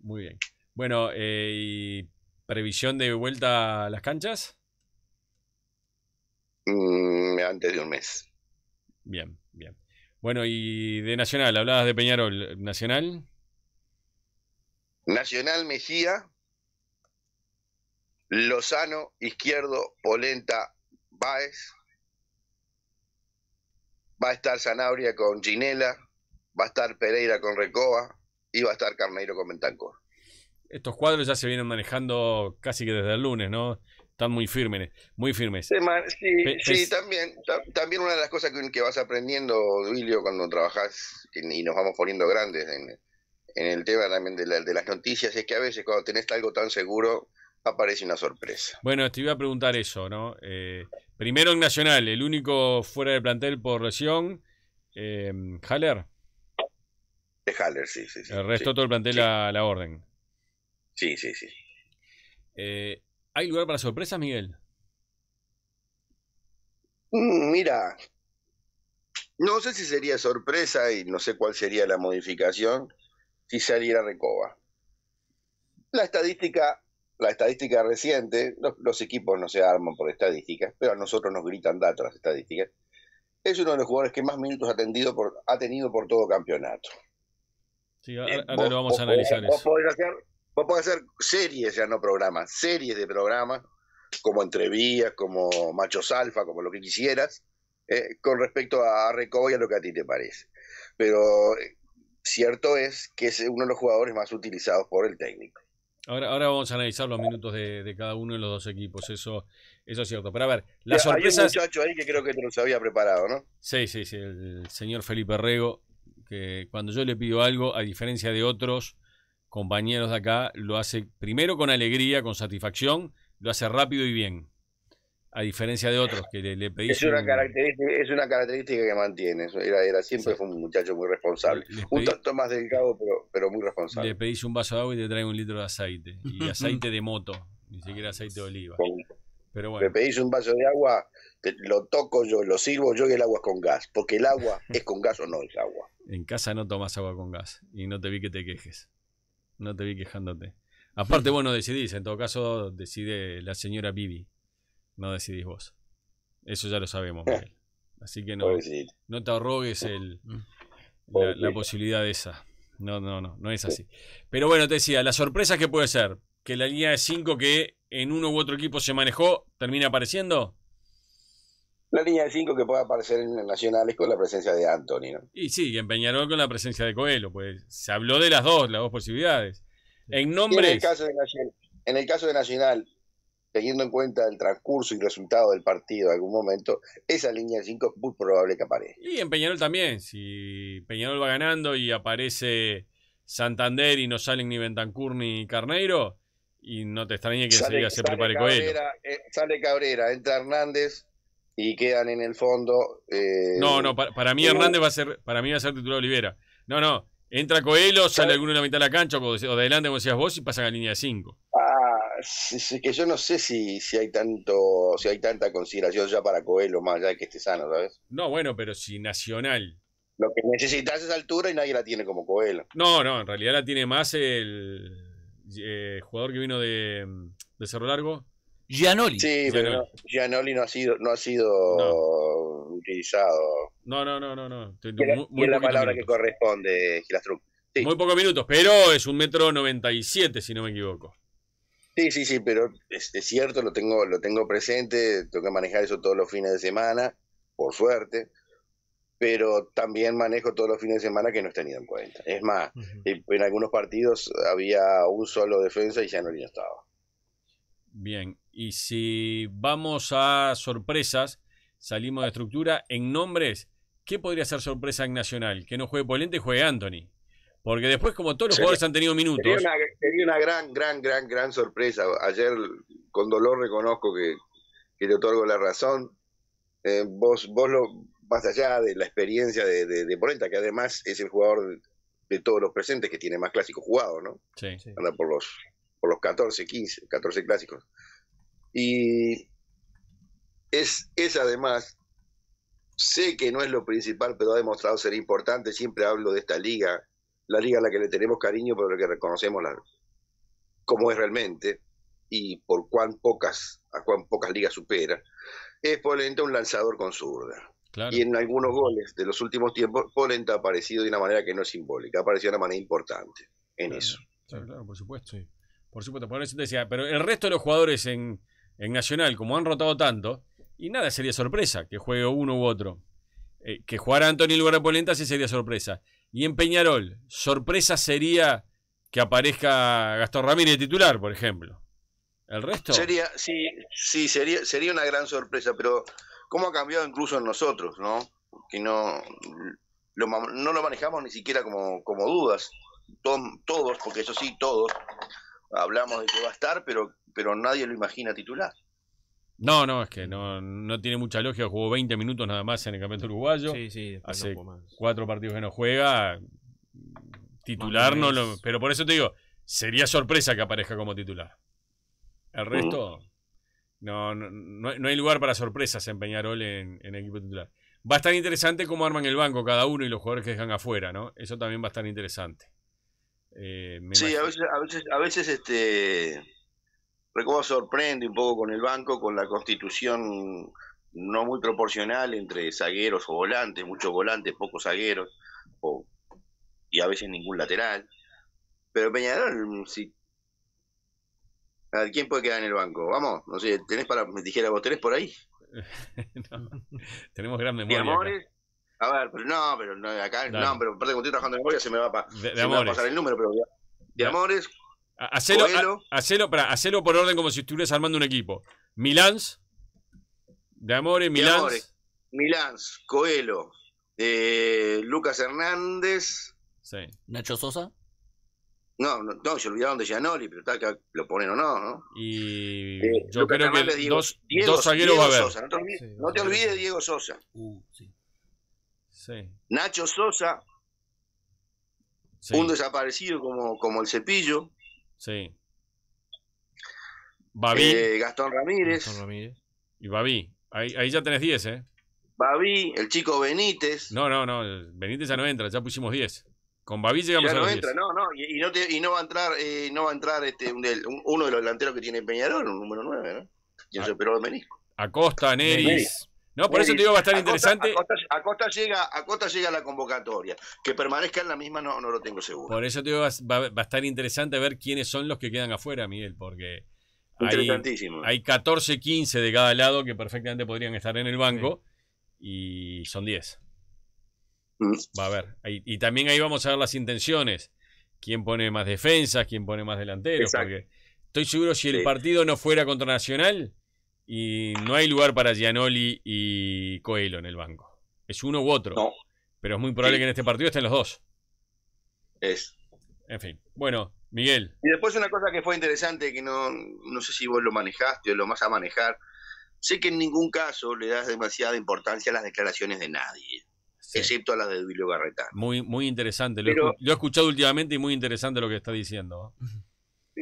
Muy bien. Bueno, eh, ¿y previsión de vuelta a las canchas? Mm, antes de un mes. Bien, bien. Bueno, y de Nacional, hablabas de Peñarol. ¿Nacional? Nacional Mejía, Lozano, Izquierdo, Polenta, Baez. Va a estar Sanabria con Ginela, va a estar Pereira con Recoba y va a estar Carneiro con Bentancor. Estos cuadros ya se vienen manejando casi que desde el lunes, ¿no? Están muy firmes, muy firmes. Sí, man, sí, también, ta- también una de las cosas que, que vas aprendiendo, Duilio, cuando trabajas que- y nos vamos poniendo grandes en, en el tema también de, la- de las noticias, es que a veces cuando tenés algo tan seguro aparece una sorpresa. Bueno, te iba a preguntar eso, ¿no? Eh, primero en Nacional, el único fuera de plantel por lesión, eh, Haller. De Haller, sí, sí, sí. El resto sí, todo el plantel sí. a la orden. Sí, sí, sí. Eh, ¿Hay lugar para sorpresas, Miguel? Mm, Mira, no sé si sería sorpresa y no sé cuál sería la modificación si saliera Recoba. La estadística, la estadística reciente, los, los equipos no se arman por estadísticas, pero a nosotros nos gritan datos las estadísticas. Es uno de los jugadores que más minutos ha, atendido por, ha tenido por todo campeonato. Sí, ahora, Eh, ahora vos- lo vamos vos a analizar podés- vos eso. podés hacer, vos podés hacer series, ya no programas, series de programas, como Entrevías, como Machos Alfa, como lo que quisieras, eh, con respecto a Recoba y a lo que a ti te parece. Pero eh, cierto es que es uno de los jugadores más utilizados por el técnico. Ahora, ahora vamos a analizar los minutos de, de cada uno de los dos equipos, eso, eso es cierto. Pero a ver, las Hay un sorpresas... muchacho ahí que creo que te los había preparado, ¿no? Sí, sí, sí, el señor Felipe Rego, que cuando yo le pido algo, a diferencia de otros compañeros de acá, lo hace primero con alegría, con satisfacción, lo hace rápido y bien. A diferencia de otros que le, le pedís Es una, un- característica, es una característica que mantiene. Era, era, siempre fue un muchacho muy responsable. Un tanto más delgado, pero, pero muy responsable. le pedís un vaso de agua y te trae un litro de aceite. Y <laughs> aceite de moto, ni siquiera aceite de oliva. Con- Pero bueno, pedís un vaso de agua, te- lo toco yo, lo sirvo yo y el agua es con gas. Porque el agua <laughs> es con gas o no es agua. en casa no tomas agua con gas. Y no te vi que te quejes. No te vi quejándote. Aparte, vos no decidís. En todo caso, decide la señora Bibi. No decidís vos. Eso ya lo sabemos, Miguel. Así que no, Pobrecito. no te arrogues el, la, la posibilidad de esa. No, no, no, no es así. Pero bueno, te decía, la sorpresa que puede ser que la línea de 5 que en uno u otro equipo se manejó termina apareciendo. La línea de 5 que puede aparecer en el Nacional es con la presencia de Anthony, ¿no? Y sí, y en Peñarol con la presencia de Coelho, pues se habló de las dos, las dos posibilidades. En Y en el nombres, caso de Nacional, en el caso de Nacional, teniendo en cuenta el transcurso y resultado del partido en algún momento, esa línea de 5 es muy probable que aparezca. y en Peñarol también, si Peñarol va ganando y aparece Santander y no salen ni Bentancur ni Carneiro, y no te extrañe que enseguida se prepare Coelho. Cabrera, eh, sale Cabrera, entra Hernández y quedan en el fondo. eh, No, no, para, para mí Hernández va a ser, para mí va a ser titular Olivera. No, no, entra Coelho, sale alguno en la mitad de la cancha o de o de adelante, como decías vos, y pasan a línea de 5. Sí, que yo no sé si, si hay tanto, si hay tanta consideración ya para Coelho más allá de que esté sano, ¿sabes? No, bueno, pero si Nacional. Lo que necesitas es esa altura y nadie la tiene como Coelho. No, no, en realidad la tiene más el eh, jugador que vino de, de Cerro Largo. Gianoli. Sí, pero no, Gianoli no ha sido, no ha sido utilizado. No, no, no, no, no. Y es muy, y muy es la palabra que minutos. corresponde, Gilastruc. Sí. Muy pocos minutos, pero es un metro 97, si no me equivoco. Sí, sí, sí, pero es, es cierto, lo tengo, lo tengo presente, tengo que manejar eso todos los fines de semana, por suerte, pero también manejo todos los fines de semana que no es tenido en cuenta. Es más, en, en algunos partidos había un solo defensa y ya no estaba. Bien, y si vamos a sorpresas, salimos de estructura. En nombres, ¿qué podría ser sorpresa en Nacional? Que no juegue Polente juegue Anthony. Porque después, como todos los Sería- jugadores han tenido minutos. Sería una, sería una gran, gran, gran, gran sorpresa. Ayer, con dolor, reconozco que, que te otorgo la razón. Eh, vos, vos lo, más allá de la experiencia de, de, de Polenta, que además es el jugador de, de todos los presentes que tiene más clásicos jugados, ¿no? Sí. Anda por los, por los 14, 15, 14 clásicos. Y es, es además, sé que no es lo principal, pero ha demostrado ser importante. Siempre hablo de esta liga, la liga a la que le tenemos cariño, pero la que reconocemos la, cómo es realmente y por cuán pocas, a cuán pocas ligas supera. Es Polenta un lanzador con zurda. Claro. Y en algunos goles de los últimos tiempos, Polenta ha aparecido de una manera que no es simbólica, ha aparecido de una manera importante en eso. Claro, claro, por supuesto. Por supuesto, por eso te decía, pero el resto de los jugadores en, en Nacional, como han rotado tanto, y nada sería sorpresa que juegue uno u otro. Eh, que jugara Antonio en lugar de Polenta sí sería sorpresa. Y en Peñarol, sorpresa sería que aparezca Gastón Ramírez titular, por ejemplo. El resto. Sería, sí, sí, sería, sería una gran sorpresa, pero cómo ha cambiado incluso en nosotros, ¿no? Que no lo, no lo manejamos ni siquiera como, como dudas. Todos, todos, porque eso sí, todos, hablamos de que va a estar, pero, pero nadie lo imagina titular. No, no, es que no, no tiene mucha lógica. Jugó 20 minutos nada más en el campeonato uruguayo. Sí, sí, Hace no jugó más. cuatro partidos que no juega. Titular Más no lo. Pero por eso te digo, sería sorpresa que aparezca como titular. El resto. No, no, no hay- no hay lugar para sorpresas en Peñarol en, en equipo titular. Va a estar interesante cómo arman el banco cada uno y los jugadores que dejan afuera, ¿no? Eso también va a estar interesante. Eh, Sí, imagino- a veces, a veces, a veces este Recoba sorprende un poco con el banco, con la constitución no muy proporcional entre zagueros o volantes, muchos volantes, pocos zagueros, o- y a veces ningún lateral. Pero Peñarol, si a ver, ¿quién puede quedar en el banco? Vamos, no sé, tenés para, me dijera vos, tenés por ahí. <laughs> No, tenemos gran De memoria. acá. Amores. A ver, pero no, pero no, acá, Dale. no, pero aparte como estoy trabajando en memoria se me va, pa- De- de se me va a pasar el número, pero de, de Amores, Hacelo, ha- hacelo, por orden como si estuvieras armando un equipo. Milans, de Amores, Milans. Milán, Coelho, eh, Lucas Hernández, Sí. Nacho Sosa. no, no, no, se olvidaron de Gianoli, pero está acá, lo ponen o no, ¿no? Y Eh, yo Lucas creo que Diego- dos, Diego- dos zagueros Diego va a haber. Sosa, no te olvides, Sí, no te dos olvides de Diego Sosa. Uh, sí. Sí, Nacho Sosa, sí, un desaparecido como, como el cepillo, sí. Babi eh, Gastón Ramírez, Gastón Ramírez. y Babi. Ahí, ahí ya tenés 10, ¿eh? Babi, el chico Benítez. No, no, no. Benítez ya no entra, ya pusimos 10. Con Babi llegamos Ya a no los entra, 10. no, no, y, y no te- y no va a entrar, eh, no va a entrar este, un del- un- uno de los delanteros que tiene Peñarol, un número 9, ¿no? Quien se operó el menisco. Acosta, Neris, No, por eso te digo va a estar interesante. Acosta, Acosta llega, Acosta llega a la convocatoria. Que permanezca en la misma no, no lo tengo seguro. Por eso te digo, va, va- a estar interesante ver quiénes son los que quedan afuera, Miguel, porque hay, hay 14, 15 de cada lado que perfectamente podrían estar en el banco y son 10. Mm. Va a ver. Y también ahí vamos a ver las intenciones. ¿Quién pone más defensas? ¿Quién pone más delanteros? Exacto. Porque estoy seguro si el Sí. partido no fuera contra Nacional y no hay lugar para Gianoli y Coelho en el banco. Es uno u otro. No. Pero es muy probable Sí. que en este partido estén los dos. Es. En fin. Bueno, Miguel. Y después una cosa que fue interesante, que no, no sé si vos lo manejaste o lo vas a manejar. Sé que en ningún caso le das demasiada importancia a las declaraciones de nadie, Sí. excepto a las de Duilio Garretano. Muy, muy interesante. Lo, he Pero- escu- lo he escuchado últimamente y muy interesante lo que está diciendo.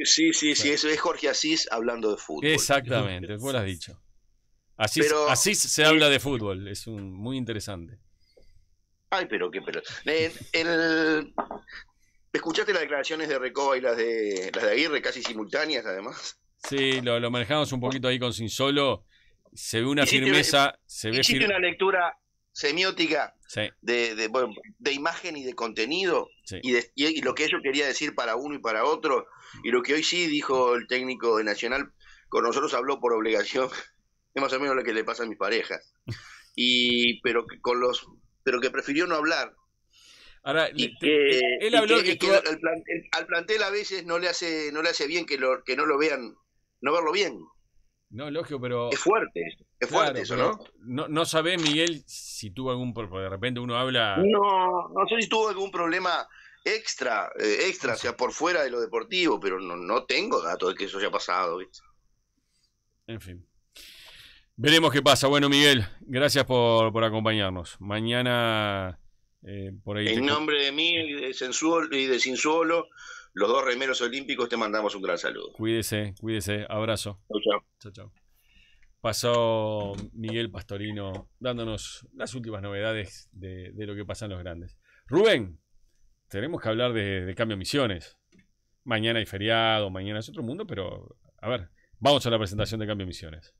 Sí, sí, sí, eso es Jorge Asís hablando de fútbol. Exactamente, <laughs> vos lo has dicho. Así, Pero- así se habla de fútbol, es un, muy interesante. Ay, pero qué pero. Eh, el- ¿Escuchaste las declaraciones de Recoba y las de las de Aguirre casi simultáneas además? Sí, lo, lo manejamos un poquito ahí con Sin Solo. Se ve una firmeza, se ve fir- una lectura semiótica Sí, de, de, bueno, de imagen y de contenido sí. y, de- y- lo que ello quería decir para uno y para otro y lo que hoy sí dijo el técnico de Nacional con nosotros habló por obligación <laughs> es más o menos lo que le pasa a mis parejas y pero que con los pero que prefirió no hablar. Ahora, y le- que, él y habló que- que y que estuvo- al, plan- al plantel a veces no le hace no le hace bien que lo que no lo vean no verlo bien No, lógico, pero. es fuerte es claro, fuerte eso no no No sabés, Miguel, si tuvo algún. Porque de repente uno habla. No, no sé si tuvo algún problema extra, eh, extra, o sea, por fuera de lo deportivo, pero no, no tengo datos de que eso haya pasado. ¿viste? En fin. Veremos qué pasa. Bueno, Miguel, gracias por, por acompañarnos. Mañana. eh, por ahí En nombre de mí y de, y de Sinsuolo, los dos remeros olímpicos, te mandamos un gran saludo. Cuídese, cuídese. Abrazo. Chao, chao. Pasó Miguel Pastorino dándonos las últimas novedades de, de lo que pasa en los grandes. Rubén, tenemos que hablar de, de cambio de misiones. Mañana hay feriado, mañana es otro mundo, pero a ver, vamos a la presentación de cambio de misiones.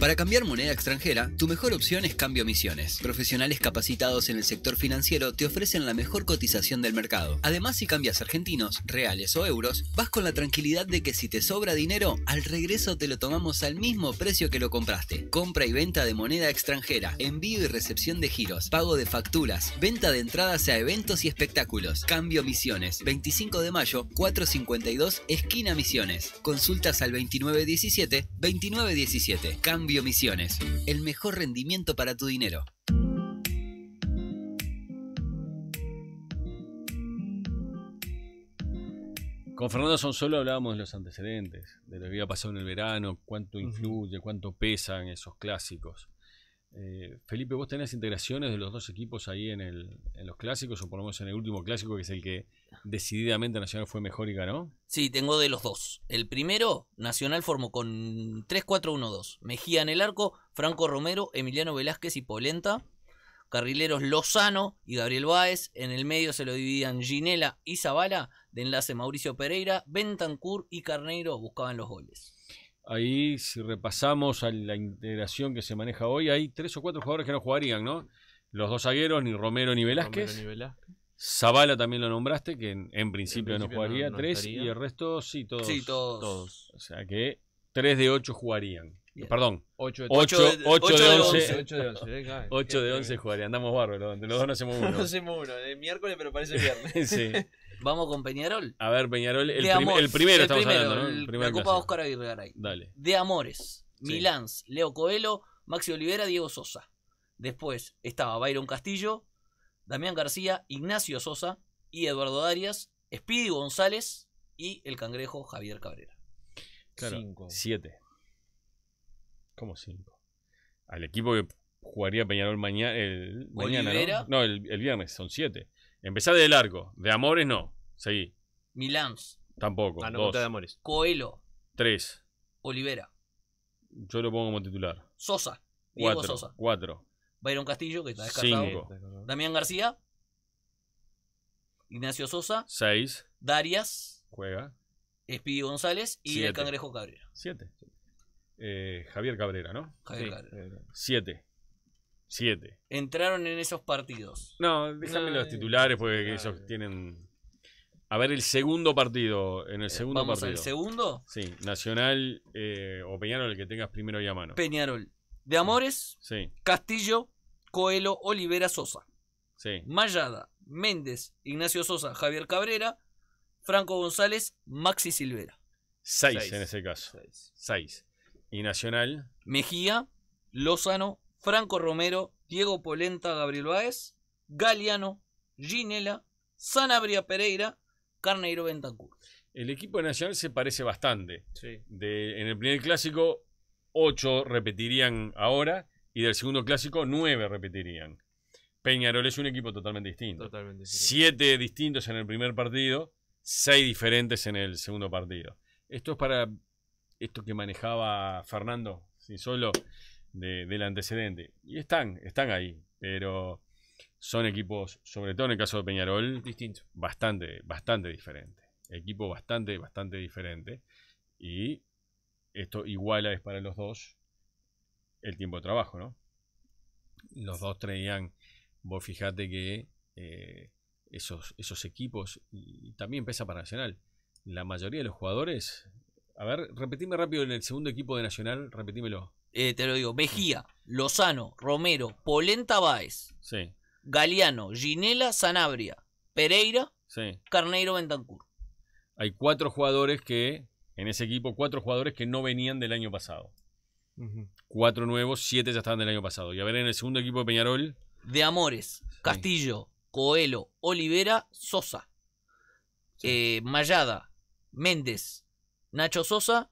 Para cambiar moneda extranjera, tu mejor opción es Cambio Misiones. Profesionales capacitados en el sector financiero te ofrecen la mejor cotización del mercado. Además, si cambias argentinos, reales o euros, vas con la tranquilidad de que si te sobra dinero, al regreso te lo tomamos al mismo precio que lo compraste. Compra y venta de moneda extranjera, envío y recepción de giros, pago de facturas, venta de entradas a eventos y espectáculos. Cambio Misiones, 25 de mayo, 452, esquina Misiones. Consultas al 2917-2917. Cambio Misiones, el mejor rendimiento para tu dinero. Con Fernando Sonsolo hablábamos de los antecedentes, de lo que había pasado en el verano, cuánto influye, cuánto pesan esos clásicos. Eh, Felipe, ¿vos tenés integraciones de los dos equipos ahí en, el, en los clásicos o por lo menos en el último clásico que es el que decididamente Nacional fue mejor y ganó? Sí, tengo de los dos. El primero, Nacional formó con 3-4-1-2. Mejía en el arco, Franco Romero, Emiliano Velázquez y Polenta. Carrileros Lozano y Gabriel Báez. En el medio se lo dividían Ginela y Zavala. De enlace Mauricio Pereira, Bentancur y Carneiro buscaban los goles. Ahí, si repasamos a la integración que se maneja hoy, hay tres o cuatro jugadores que no jugarían, ¿no? Los dos zagueros, ni Romero ni Velázquez. Romero ni Velázquez. Zavala también lo nombraste, que en, en principio, no principio jugaría. no- no tres estaría. y el resto sí, todos. Sí, todos. Todos. O sea que tres de ocho jugarían. Bien. Perdón, 8 de 8, Ocho de- ocho ocho de de 11. once. 8 de 11. venga, 8 de qué- 11 jugarían. Andamos bárbaros. Entre los dos no hacemos <laughs> uno. No hacemos uno. El miércoles, pero parece viernes. <laughs> sí. Vamos con Peñarol. A ver, Peñarol, el, prim- primero El estamos primero, hablando, ¿no? el- El primer la Copa. Oscar Aguirre Garay. Dale. De Amores, Sí. Milans, Leo Coelho, Maxi Olivera, Diego Sosa. Después estaba Byron Castillo, Damián García, Ignacio Sosa y Eduardo Darias, Speedy González y el cangrejo Javier Cabrera. Claro, Cinco. 7. ¿Cómo 5? Al equipo que jugaría Peñarol mañana, el, mañana. ¿no? No, el, el viernes, son 7. Empezá de largo. De Amores no. Seguí. Milans, Tampoco. Ah, no, Dos. contra de amores. Coelho, Tres. Olivera, Yo lo pongo como titular. Sosa, Diego Cuatro. Sosa, Cuatro. Byron Castillo, que está descartado, Cinco. Damián García, Ignacio Sosa, Seis. Darias, Juega. Speedy González y el cangrejo Cabrera. Siete. Eh, Javier Cabrera, ¿no? Javier Sí. Cabrera. Siete. Siete. entraron en esos partidos? No, déjame No, los titulares porque ellos tienen. A ver, el segundo partido. En el segundo Eh, Vamos partido. al segundo. Sí, Nacional eh, o Peñarol, el que tengas primero y a mano. Peñarol. De Amores, Sí, Castillo, Coelho, Olivera, Sosa. sí. Mayada, Méndez, Ignacio Sosa, Javier Cabrera, Franco González, Maxi Silvera. Seis, Seis. en ese caso. Seis. Seis. Y Nacional, Mejía, Lozano, Franco Romero, Diego Polenta, Gabriel Báez, Galeano, Ginela, Sanabria Pereira, Carneiro Bentancur. el equipo de Nacional se parece bastante. Sí. De, en el primer clásico, ocho repetirían ahora. Y del segundo clásico, nueve repetirían. Peñarol es un equipo totalmente distinto. Totalmente. Siete distintos en el primer partido, seis diferentes en el segundo partido. Esto es para esto que manejaba Fernando, si solo de- del antecedente. Y están, están ahí, pero son equipos, sobre todo en el caso de Peñarol, Distinto. bastante, bastante diferente. Equipo bastante, bastante diferente. Y esto iguala es para los dos el tiempo de trabajo, ¿no? Los dos traían, vos fijate que eh, esos, esos equipos, y también pesa para Nacional, la mayoría de los jugadores, a ver, repetime rápido en el segundo equipo de Nacional, repetímelo. Eh, te lo digo, Mejía, Lozano, Romero, Polenta Báez, Sí, Galeano, Ginela, Sanabria, Pereira, sí. Carneiro Bentancur. Hay cuatro jugadores que, en ese equipo, cuatro jugadores que no venían del año pasado. Cuatro nuevos, siete ya estaban del año pasado. Y a ver, en el segundo equipo de Peñarol, De Amores, Castillo, Coelho, Olivera, Sosa. Eh, Mayada, Méndez, Nacho Sosa,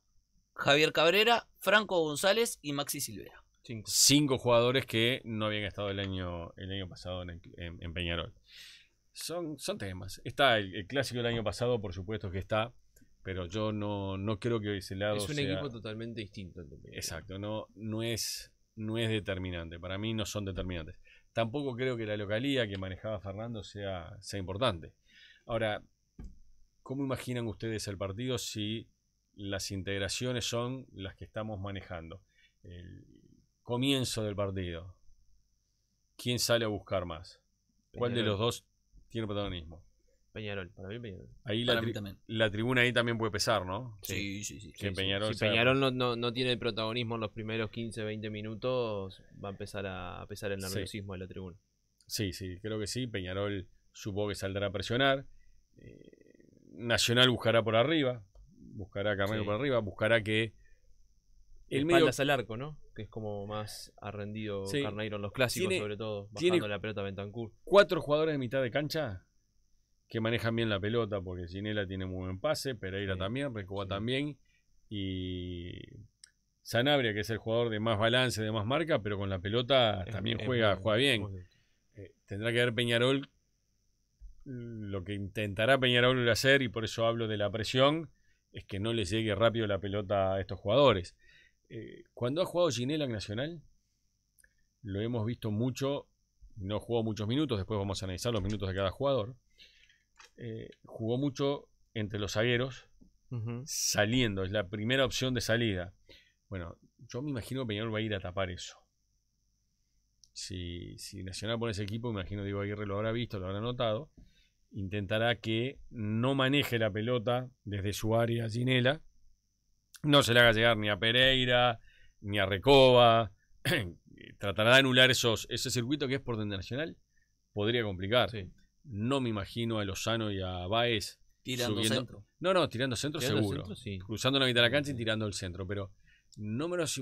Javier Cabrera, Franco González y Maxi Silvera. Cinco. cinco jugadores que no habían estado el año, el año pasado en, el- en- en Peñarol. Son, son temas. Está el, el clásico del año pasado, por supuesto que está, pero yo no, no creo que ese lado Es un sea- equipo totalmente distinto. Exacto, no, no, es, no es determinante. Para mí no son determinantes. Tampoco creo que la localía que manejaba Fernando sea, sea importante. Ahora, ¿cómo imaginan ustedes el partido si las integraciones son las que estamos manejando? El comienzo del partido. ¿Quién sale a buscar más? ¿Cuál de los dos tiene protagonismo? Peñarol, para mí Peñarol. Ahí la, mí también. la tribuna ahí también puede pesar, ¿no? Sí, sí, sí. Que Sí, sí. Peñarol si Peñarol no, no, no tiene protagonismo en los primeros 15, 20 minutos, va a empezar a, a pesar el Sí. nerviosismo de la tribuna. Sí, sí, creo que sí. Peñarol supongo que saldrá a presionar. Eh, Nacional buscará por arriba. Buscará a Carnero Sí. por arriba. Buscará que. El medio, Espaldas al arco, ¿no? Que es como más arrendido Sí. Carneiro en los clásicos, Tiene- sobre todo, tiene- bajando la pelota a Bentancur. cuatro jugadores de mitad de cancha que manejan bien la pelota porque Ginela tiene muy buen pase, Pereira Sí, también, Recoba también y Sanabria que es el jugador de más balance, de más marca, pero con la pelota Es- también es juega, muy- juega bien. Eh, tendrá que ver Peñarol lo que intentará Peñarol hacer y por eso hablo de la presión es que no le llegue rápido la pelota a estos jugadores. Eh, cuando ha jugado Ginela en Nacional lo hemos visto mucho, no jugó muchos minutos, después vamos a analizar los minutos de cada jugador. Eh, jugó mucho entre los zagueros saliendo, es la primera opción de salida. Bueno, yo me imagino que Peñarol va a ir a tapar eso. Si, si Nacional pone ese equipo, me imagino Diego Aguirre lo habrá visto, lo habrá notado. Intentará que no maneje la pelota desde su área Ginela. No se le haga llegar ni a Pereira, ni a Recoba. <clears throat> Tratará de anular esos, ese circuito que es por donde Nacional podría complicar. Sí. No me imagino a Lozano y a Baez Tirando subiendo- centro. No, no, tirando centro Tirando seguro. centro, sí. Cruzando la mitad de la cancha y tirando el centro. Pero no me los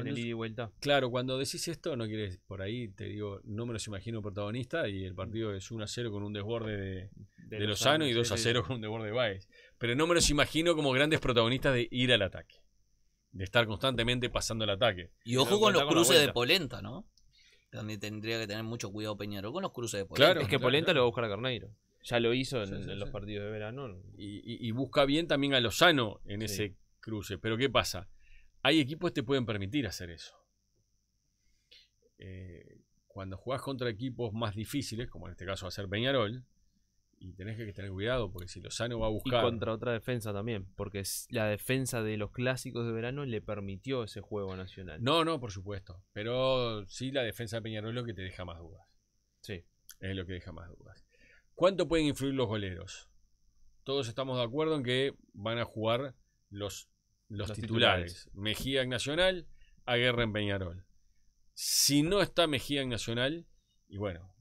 En el ida y vuelta. Claro, cuando decís esto, no quieres por ahí, te digo, no me los imagino protagonista y el partido es 1 a 0 con un desborde de, de Lozano y 2 a 0 con un desborde de Baez. Pero no me los imagino como grandes protagonistas de ir al ataque. De estar constantemente pasando el ataque. Y ojo Pero con los con cruces de. Polenta, ¿no? También tendría que tener mucho cuidado Peñarol con los cruces de Polenta. Claro. Es que Polenta lo va a buscar a Carneiro. Ya lo hizo en, Sí, sí, en los sí. partidos de verano. Y, y- y busca bien también a Lozano en Sí. ese cruce. Pero ¿qué pasa? Hay equipos que te pueden permitir hacer eso. Eh, cuando jugás contra equipos más difíciles, como en este caso va a ser Peñarol, y tenés que tener cuidado porque si Lozano va a Y buscar. contra otra defensa también, porque la defensa de los clásicos de verano le permitió ese juego nacional. No, no, por supuesto. Pero sí la defensa de Peñarol es lo que te deja más dudas. Sí. Es lo que deja más dudas. ¿Cuánto pueden influir los goleros? Todos estamos de acuerdo en que van a jugar los, los, Los titulares. Mejía en Nacional, Aguerre en Peñarol. Si no está Mejía en Nacional, y bueno,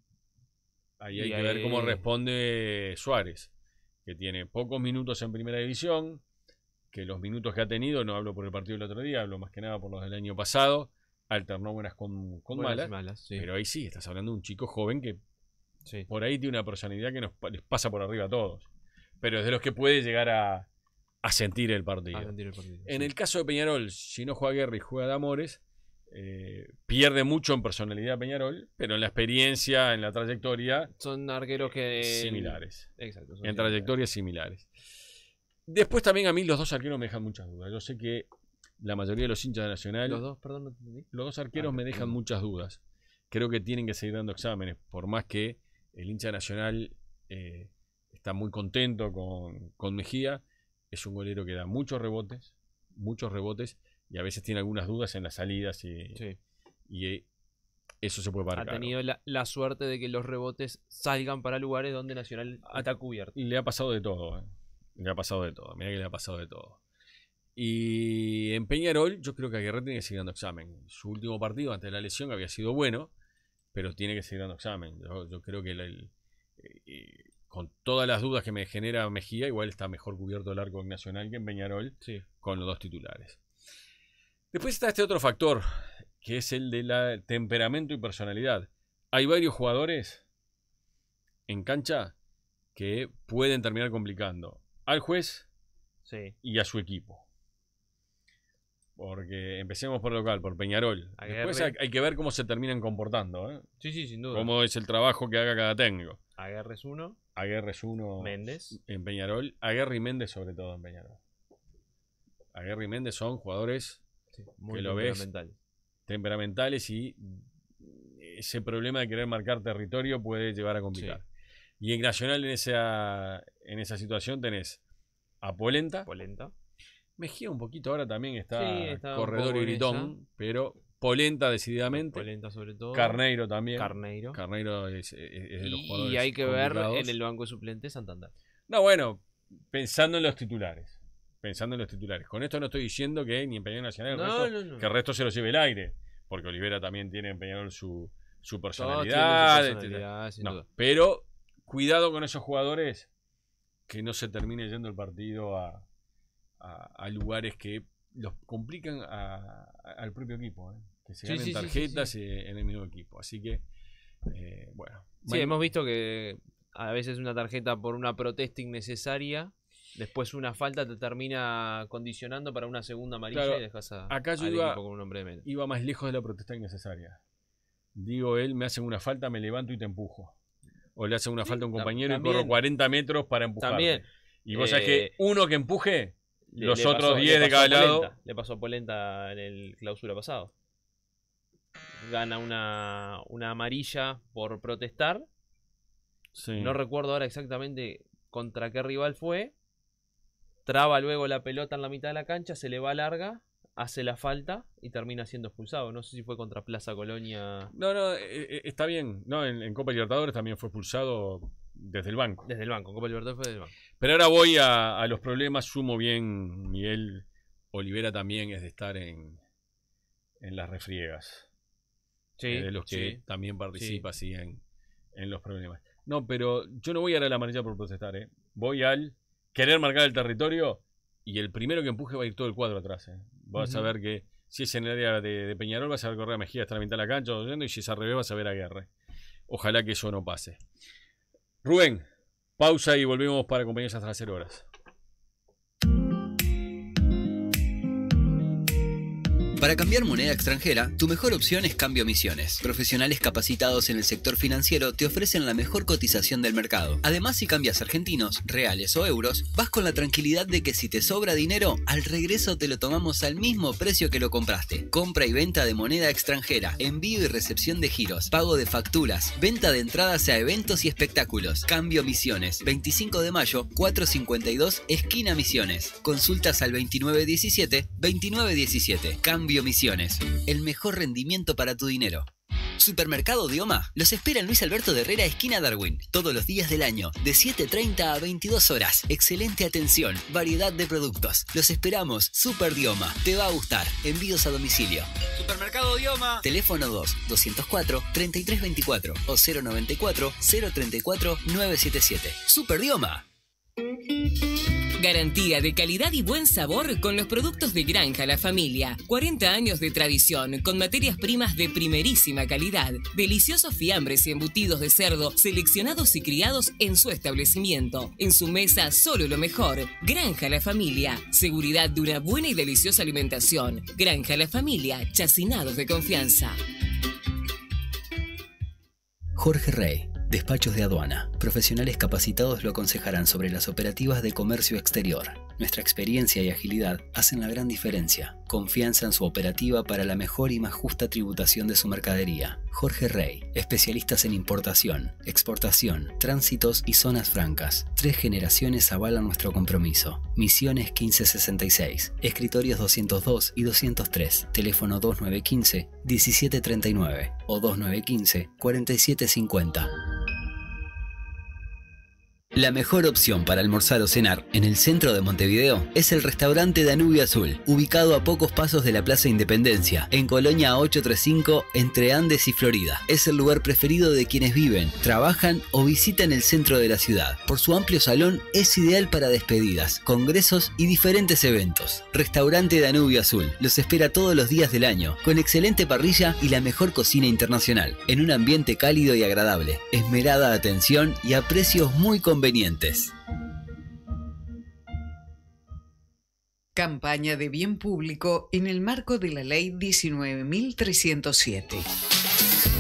ahí hay Y que ver cómo responde Suárez, que tiene pocos minutos en primera división, que los minutos que ha tenido, no hablo por el partido del otro día, hablo más que nada por los del año pasado, alternó buenas con, con Buenas malas, malas, sí. pero ahí sí, estás hablando de un chico joven que Sí. por ahí tiene una personalidad que nos les pasa por arriba a todos, pero es de los que puede llegar a, a sentir el partido. A sentir el partido, En sí. el caso de Peñarol, si no juega Guerra y juega Damores, eh, pierde mucho en personalidad Peñarol, pero en la experiencia, en la trayectoria, Son arqueros que. similares. Exacto. En trayectorias similares. Después también a mí los dos arqueros me dejan muchas dudas. Yo sé que la mayoría de los hinchas de Nacional, Los dos, perdón, no te entendí. los dos arqueros Ah, me dejan muchas dudas. Creo que tienen que seguir dando exámenes, por más que el hincha nacional eh, está muy contento con, con Mejía. Es un golero que da muchos rebotes, muchos rebotes, y a veces tiene algunas dudas en las salidas y, Sí. y, eh, eso se puede Ha pagar. caro. tenido la, la suerte de que los rebotes salgan para lugares donde Nacional está cubierto. Le ha pasado de todo, ¿eh? Le ha pasado de todo. Mira que le ha pasado de todo. Y en Peñarol, yo creo que Aguirre tiene que seguir dando examen. Su último partido antes de la lesión había sido bueno, pero tiene que seguir dando examen. Yo, yo creo que el- el- eh, con todas las dudas que me genera Mejía, igual está mejor cubierto el arco en Nacional que en Peñarol Sí. con los dos titulares. Después está este otro factor, que es el de la temperamento y personalidad. Hay varios jugadores en cancha que pueden terminar complicando al juez Sí. y a su equipo. Porque empecemos por el local, por Peñarol. Después hay, hay que ver cómo se terminan comportando. ¿eh? Sí, sí, sin duda. Cómo es el trabajo que haga cada técnico. Aguerre es uno. Aguerre es uno Méndez. en Peñarol. Aguerre y Méndez sobre todo en Peñarol. Aguerre y Méndez son jugadores Muy que lo ves temperamental. temperamentales y ese problema de querer marcar territorio puede llevar a complicar. Y en Nacional en esa, en esa situación tenés a Polenta. Polenta. Mejía un poquito ahora también está, Sí, está un corredor y gritón, pero Polenta decididamente. Polenta sobre todo. Carneiro también. Carneiro. Carneiro es, es- es de los Y, jugadores y hay que ver en el banco de suplente Santander. No, bueno, pensando en los titulares. Pensando en los titulares. Con esto no estoy diciendo que ni en Peñarol Nacional el No, resto- no, no. que el resto se lo lleve el aire. Porque Olivera también tiene en Peñarol su, su personalidad. sin duda. pero cuidado con esos jugadores que no se termine yendo el partido a, a- a lugares que los complican a- al propio equipo. ¿eh? Que se Sí, ganen sí, tarjetas sí. eh, en el mismo equipo. Así que, eh, bueno. Sí, hemos visto que a veces una tarjeta por una protesta innecesaria, después una falta te termina condicionando para una segunda amarilla Claro, y dejas a, acá yo iba- equipo con un hombre de menos. iba más lejos de la protesta innecesaria. Digo, él me hacen una falta, me levanto y te empujo. O le hacen una falta a un compañero y corro 40 metros para empujar. También. Y vos sabés que Eh, uno que empuje, los le otros pasó- le 10 de cada lado. Polenta, Le pasó a Polenta en el clausura pasado. Gana una, una amarilla por protestar. Sí. No recuerdo ahora exactamente contra qué rival fue. Traba luego la pelota en la mitad de la cancha, se le va larga, hace la falta y termina siendo expulsado. No sé si fue contra Plaza Colonia No, no, eh, eh, está bien. No, en, en Copa Libertadores también fue expulsado desde el banco. desde el banco. Copa Libertadores fue desde el banco. Pero ahora voy a, a los problemas. Sumo bien, Miguel Olivera también es de estar en, en las refriegas. Sí, de los que sí. también participa así en, en los problemas. No, pero yo no voy a dar a la amarilla por protestar, ¿eh? Voy al querer marcar el territorio y el primero que empuje va a ir todo el cuadro atrás, ¿eh? Vas a ver que si es en el área de, de Peñarol vas a ver correr a Mejía hasta la mitad de la cancha y si es al revés vas a ver a Guerra. Ojalá que eso no pase. Rubén, pausa y volvemos para acompañarnos hasta las 0 horas. Para cambiar moneda extranjera, tu mejor opción es Cambio Misiones. Profesionales capacitados en el sector financiero te ofrecen la mejor cotización del mercado. Además, si cambias argentinos, reales o euros, vas con la tranquilidad de que si te sobra dinero, al regreso te lo tomamos al mismo precio que lo compraste. Compra y venta de moneda extranjera, envío y recepción de giros, pago de facturas, venta de entradas a eventos y espectáculos. Cambio Misiones, 25 de mayo, 452, esquina Misiones. Consultas al 2917-2917. Cambio Misiones, el mejor rendimiento para tu dinero. Supermercado Dioma los espera en Luis Alberto de Herrera, esquina Darwin, todos los días del año, de 7.30 a 22 horas. Excelente atención, variedad de productos. Los esperamos, Super Dioma, te va a gustar. Envíos a domicilio. Supermercado Dioma. Teléfono 2 204 3324 o 094 034 977. Super Dioma. Garantía de calidad y buen sabor con los productos de Granja La Familia. 40 años de tradición con materias primas de primerísima calidad. Deliciosos fiambres y embutidos de cerdo seleccionados y criados en su establecimiento. En su mesa solo lo mejor. Granja La Familia. Seguridad de una buena y deliciosa alimentación. Granja La Familia. Chacinados de confianza. Jorge Rey, Despachos de Aduana. Profesionales capacitados lo aconsejarán sobre las operativas de comercio exterior. Nuestra experiencia y agilidad hacen la gran diferencia. Confianza en su operativa para la mejor y más justa tributación de su mercadería. Jorge Rey, especialistas en importación, exportación, tránsitos y zonas francas. Tres generaciones avalan nuestro compromiso. Misiones 1566, escritorios 202 y 203, teléfono 2915 1739 o 2915 4750. La mejor opción para almorzar o cenar en el centro de Montevideo es el restaurante Danubio Azul, ubicado a pocos pasos de la Plaza Independencia, en Colonia 835, entre Andes y Florida. Es el lugar preferido de quienes viven, trabajan o visitan el centro de la ciudad. Por su amplio salón es ideal para despedidas, congresos y diferentes eventos. Restaurante Danubio Azul los espera todos los días del año, con excelente parrilla y la mejor cocina internacional, en un ambiente cálido y agradable, esmerada atención y a precios muy convenientes. Campaña de bien público en el marco de la Ley 19.307.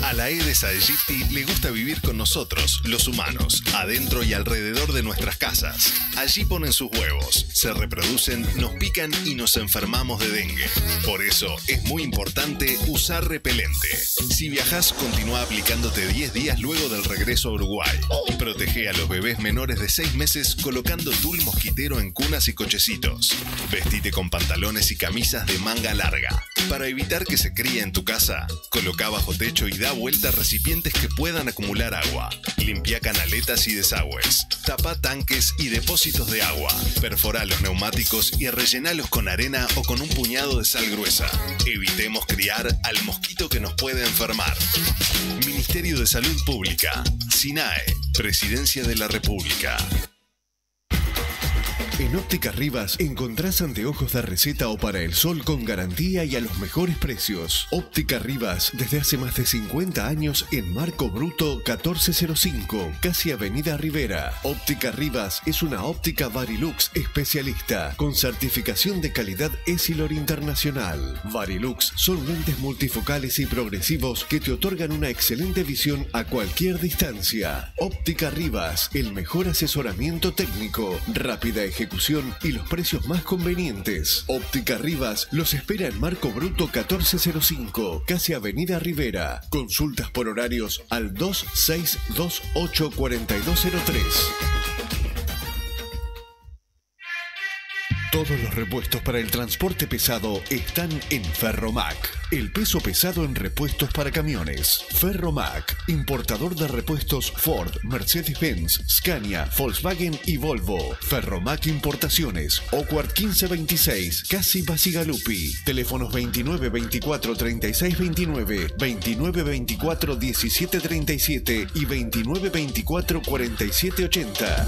A la Aedes aegypti le gusta vivir con nosotros, los humanos, adentro y alrededor de nuestras casas. Allí ponen sus huevos, se reproducen, nos pican y nos enfermamos de dengue. Por eso es muy importante usar repelente. Si viajas, continúa aplicándote 10 días luego del regreso a Uruguay. Protege a los bebés menores de 6 meses colocando tul mosquitero en cunas y cochecitos. Vestite con pantalones y camisas de manga larga. Para evitar que se críe en tu casa, coloca bajo techo y da vuelta recipientes que puedan acumular agua. Limpia canaletas y desagües. Tapa tanques y depósitos de agua. Perfora los neumáticos y rellenalos con arena o con un puñado de sal gruesa. Evitemos criar al mosquito que nos puede enfermar. Ministerio de Salud Pública. SINAE. Presidencia de la República. En Óptica Rivas encontrás anteojos de receta o para el sol con garantía y a los mejores precios. Óptica Rivas desde hace más de 50 años en Marco Bruto 1405, casi Avenida Rivera. Óptica Rivas es una óptica Varilux especialista con certificación de calidad Esilor Internacional. Varilux son lentes multifocales y progresivos que te otorgan una excelente visión a cualquier distancia. Óptica Rivas, el mejor asesoramiento técnico, rápida ejecución y los precios más convenientes. Óptica Rivas los espera en Marco Bruto 1405, casi Avenida Rivera. Consultas por horarios al 26284203. Todos los repuestos para el transporte pesado están en Ferromac. El peso pesado en repuestos para camiones. Ferromac, importador de repuestos Ford, Mercedes-Benz, Scania, Volkswagen y Volvo. Ferromac Importaciones, Ocuart 1526, Casi Basigalupi. Teléfonos 29 24 36 29, 29 24 17 37 y 29 24 47 80.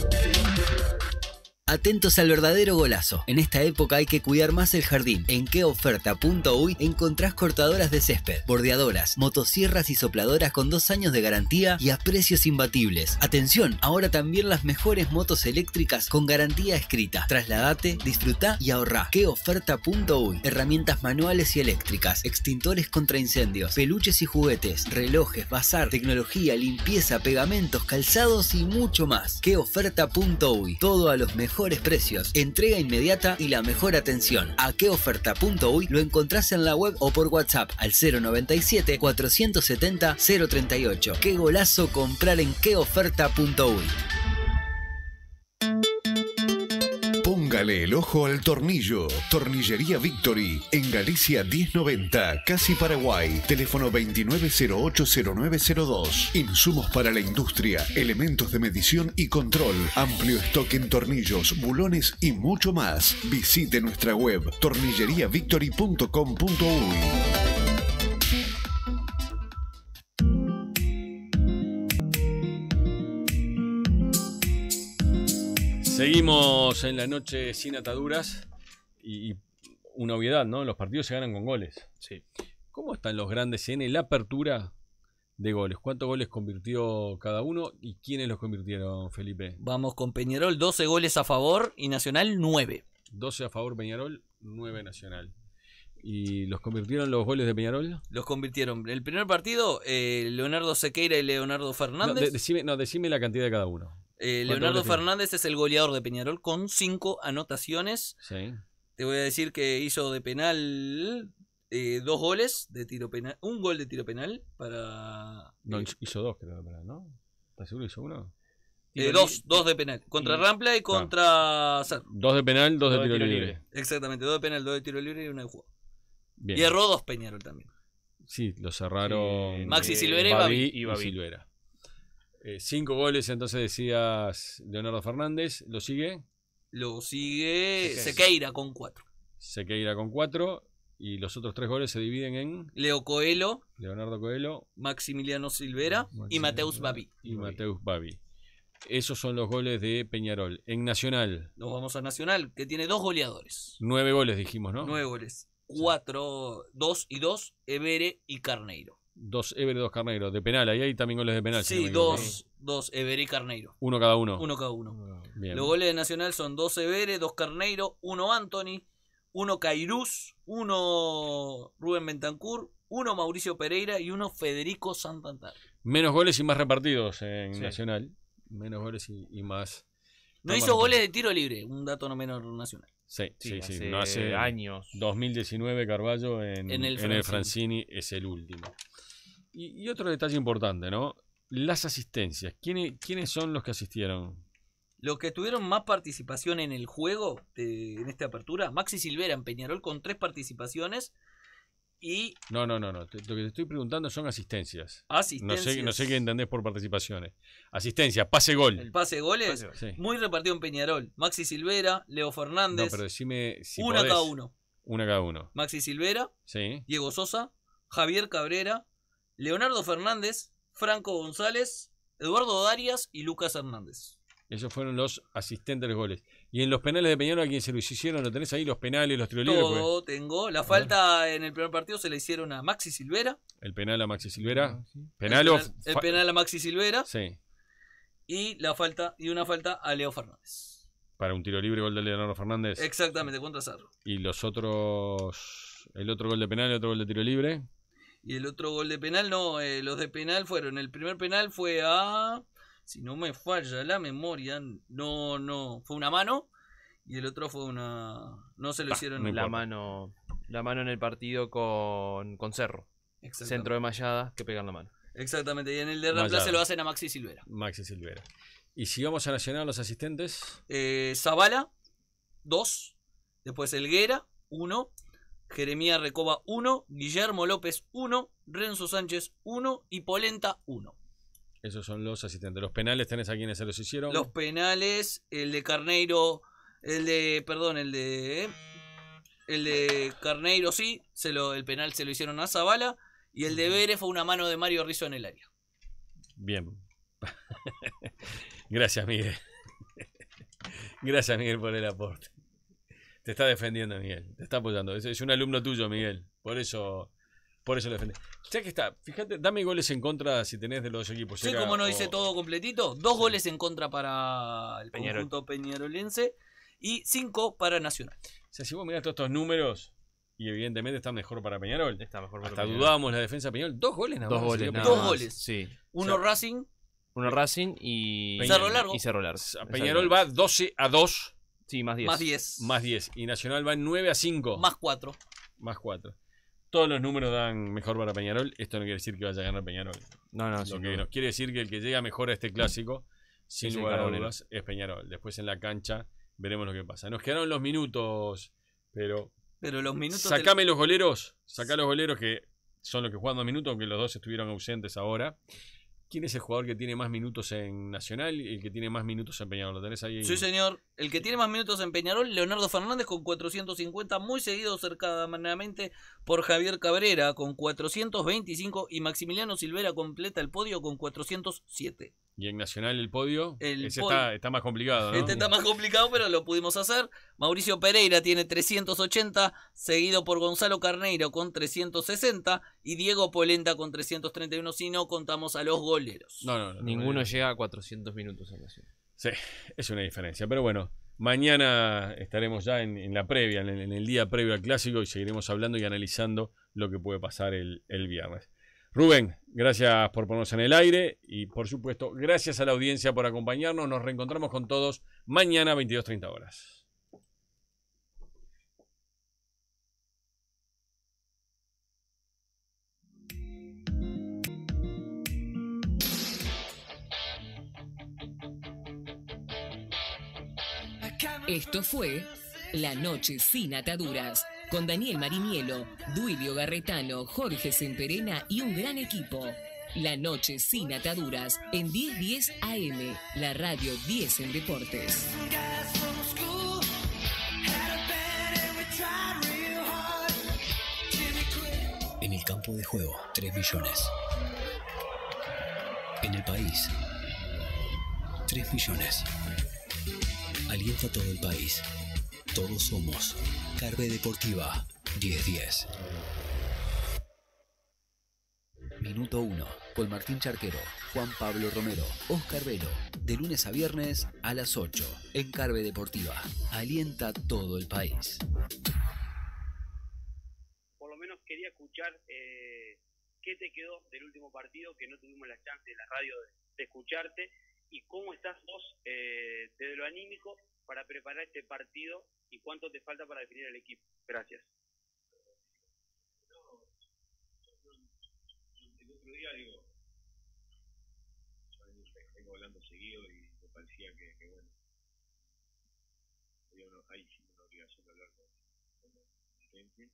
Atentos al verdadero golazo. En esta época hay que cuidar más el jardín. En queoferta.uy encontrás cortadoras de césped, bordeadoras, motosierras y sopladoras con dos años de garantía y a precios imbatibles. Atención, ahora también las mejores motos eléctricas con garantía escrita. Trasladate, disfruta y ahorrá. Queoferta.uy. Herramientas manuales y eléctricas, extintores contra incendios, peluches y juguetes, relojes, bazar, tecnología, limpieza, pegamentos, calzados y mucho más. Queoferta.uy. Todo a los mejores precios, entrega inmediata y la mejor atención. A queoferta.uy lo encontrás en la web o por WhatsApp al 097 470 038. Qué golazo comprar en queoferta.uy. Póngale el ojo al tornillo. Tornillería Victory. En Galicia 1090, Casi Paraguay. Teléfono 29080902. Insumos para la industria, elementos de medición y control. Amplio stock en tornillos, bulones y mucho más. Visite nuestra web tornilleriavictory.com.uy. Seguimos en la noche sin ataduras y, y una obviedad, ¿no? Los partidos se ganan con goles. Sí. ¿Cómo están los grandes en la apertura de goles? ¿Cuántos goles convirtió cada uno y quiénes los convirtieron, Felipe? Vamos con Peñarol, 12 goles a favor y Nacional 9. 12 a favor Peñarol, 9 Nacional. ¿Y los convirtieron los goles de Peñarol? Los convirtieron. El primer partido, eh, Leonardo Sequeira y Leonardo No, Fernández. de- decime, no, decime la cantidad de cada uno. Eh, ¿Cuántos Leonardo? Fernández es el goleador de Peñarol con 5 anotaciones. Sí. Te voy a decir que hizo de penal eh, dos goles de tiro penal. Un gol de tiro penal para. No, eh, hizo- dos, creo, ¿no? ¿Estás seguro que hizo uno? eh, dos, dos de penal. Contra y- Rampla y contra. Cerro. Dos de penal, dos, Dos de de tiro, libre. libre. Exactamente, dos de penal, dos de tiro libre y una de juego. Bien. Y erró dos Peñarol también. Sí, lo cerraron. Maxi eh, Silvera y Babi Babi. y, Y Babi. Silvera. Eh, cinco goles, entonces decías Leonardo Fernández. Lo sigue Lo sigue Sequeira. Sequeira con cuatro. Sequeira con cuatro. Y los otros tres goles se dividen en Leo Coelho, Leonardo Coelho Maximiliano Silvera y Mateus Babi. y Mateus Babi. Esos son los goles de Peñarol. En Nacional, Nos vamos a Nacional, que tiene dos goleadores. nueve goles dijimos, ¿no? Nueve goles. Cuatro, dos y dos, Evere y Carneiro. Dos Ever, dos Carneiro. De penal, ahí hay también goles de penal. si no Sí, dos, dos, Evere y Carneiro. Uno cada uno. Uno cada uno. Bien. Los goles de Nacional son dos Evere, dos Carneiro, uno Anthony, uno Cairús, uno Rubén Bentancur, uno Mauricio Pereira y uno Federico Santander. Menos goles y más repartidos en Sí. Nacional. Menos goles y, y más. No hizo goles de tiro libre, un dato no menor nacional. Sí, sí, Sí, sí. hace no hace años. 2019 Carballo en, En el en el Francini. Francini es el último. Y, y otro detalle importante, ¿no? Las asistencias. ¿Quiénes, ¿Quiénes son los que asistieron? Los que tuvieron más participación en el juego, de- en esta apertura, Maxi Silvera en Peñarol con tres participaciones y No, no, no, no. Lo que te estoy preguntando son asistencias. No asistencias. sé, no sé qué entendés por participaciones. Asistencia, pase gol. El pase de goles, Pase- Sí. muy repartido en Peñarol. Maxi Silvera, Leo No, Fernández, pero decime si una podés. cada uno. Una cada uno. Maxi Silvera, Sí. Diego Sosa, Javier Cabrera, Leonardo Fernández, Franco González, Eduardo Darias y Lucas Hernández. Esos fueron los asistentes de los goles. Y en los penales de Peñarol, ¿a quién se los hicieron? ¿Lo tenés ahí? Los penales, los tiros libres. pues. Todo tengo. La falta en el primer partido se le hicieron a Maxi Silvera. El penal a Maxi Silvera. El Penal o. penal, el penal a Maxi Silvera. Sí. Y la falta, y una falta a Leo Fernández. Para un tiro libre, gol de Leonardo Fernández. Exactamente, contra Cerro. Y los otros. El otro gol de penal y otro gol de tiro libre. Y el otro gol de penal, no, eh, los de penal fueron. El primer penal fue a. Si no me falla la memoria, no, no. Fue una mano. Y el otro fue una. No se lo hicieron. no la mano la mano en el partido con, con Cerro. Exactamente. Centro de Mallada que pegan la mano. Exactamente. Y en el de Rampla se lo hacen a Maxi Silvera. Maxi Silvera. Y si vamos a Nacional, los asistentes. Eh, Zavala, 2. Después Elguera, 1. Jeremía Recoba, 1. Guillermo López, 1. Renzo Sánchez, 1. Y Polenta, 1. Esos son los asistentes. Los penales tenés a quienes se los hicieron. Los penales, el de Carneiro, el de, perdón, el de, el de Carneiro sí, se lo, el penal se lo hicieron a Zavala y el de Vere fue una mano de Mario Rizzo en el área. Bien. <laughs> Gracias, Miguel. <laughs> Gracias, Miguel, por el aporte. Te está defendiendo, Miguel. Te está apoyando. Es, es un alumno tuyo, Miguel. Por eso, por eso lo defiende. Ya que está, fíjate, dame goles en contra si tenés de los dos equipos. Sí, como no o- dice todo completito. Dos goles en contra para el Peñarol. conjunto peñarolense y cinco para Nacional. O sea, si vos mirás todos estos números, y evidentemente está mejor para Peñarol. Está mejor para Hasta Peñarol. dudábamos la defensa de Peñarol. Dos goles nada Dos más. goles, se dio nada Dos más. goles. Sí. Uno O sea, Racing, Uno Racing y Cerro Largo. Y Cerro Largo. Peñarol va 12 a 2 Sí, más 10. más 10. más 10. Y Nacional va 9 a 5 Más 4. más 4. Todos los números dan mejor para Peñarol. Esto no quiere decir que vaya a ganar Peñarol. No, no, Lo que duda. nos quiere decir que el que llega mejor a este clásico, sin Es lugar a dudas, es Peñarol. Después en la cancha veremos lo que pasa. Nos quedaron los minutos, pero Pero los minutos. del- sacame los goleros. Sacá los goleros que son los que juegan dos minutos, aunque los dos estuvieron ausentes ahora. ¿Quién es el jugador que tiene más minutos en Nacional y el que tiene más minutos en Peñarol? ¿Lo tenés ahí? Sí, señor. El que tiene más minutos en Peñarol, Leonardo Fernández con 450, muy seguido cercanamente por Javier Cabrera con 425 y Maximiliano Silvera completa el podio con 407. Y en Nacional el podio. El ese. Está, está más complicado, ¿no? Este está más complicado, pero lo pudimos hacer. Mauricio Pereira tiene 380, seguido por Gonzalo Carneiro con 360 y Diego Polenta con 331, si no contamos a los goleros. No, no, no. Ninguno no, llega a 400 minutos en Nacional. Sí, es una diferencia. Pero bueno, mañana estaremos ya en, en la previa, en el, en el día previo al clásico y seguiremos hablando y analizando lo que puede pasar el, el viernes. Rubén, gracias por ponernos en el aire y por supuesto, gracias a la audiencia por acompañarnos. Nos reencontramos con todos mañana 22.30 horas. Esto fue La Noche Sin Ataduras, con Daniel Marinielo, Duilio Garretano, Jorge Semperena y un gran equipo. La Noche Sin Ataduras, en 1010 AM, la radio 10 en deportes. En el campo de juego, 3 millones. En el país, 3 millones. Alienta todo el país. Todos somos Carve Deportiva 1010. Minuto 1. Con Martín Charquero, Juan Pablo Romero, Oscar Velo. De lunes a viernes a las 8. En Carve Deportiva. Alienta todo el país. por lo menos quería escuchar eh, qué te quedó del último partido, que no tuvimos la chance en la radio de, de escucharte, y cómo estás vos eh, desde lo anímico para preparar este partido y cuánto te falta para definir el equipo. Gracias. el otro día, digo, yo vengo- hablando seguido y me parecía que, bueno, había una, hay una obligación de hablar con, con la gente,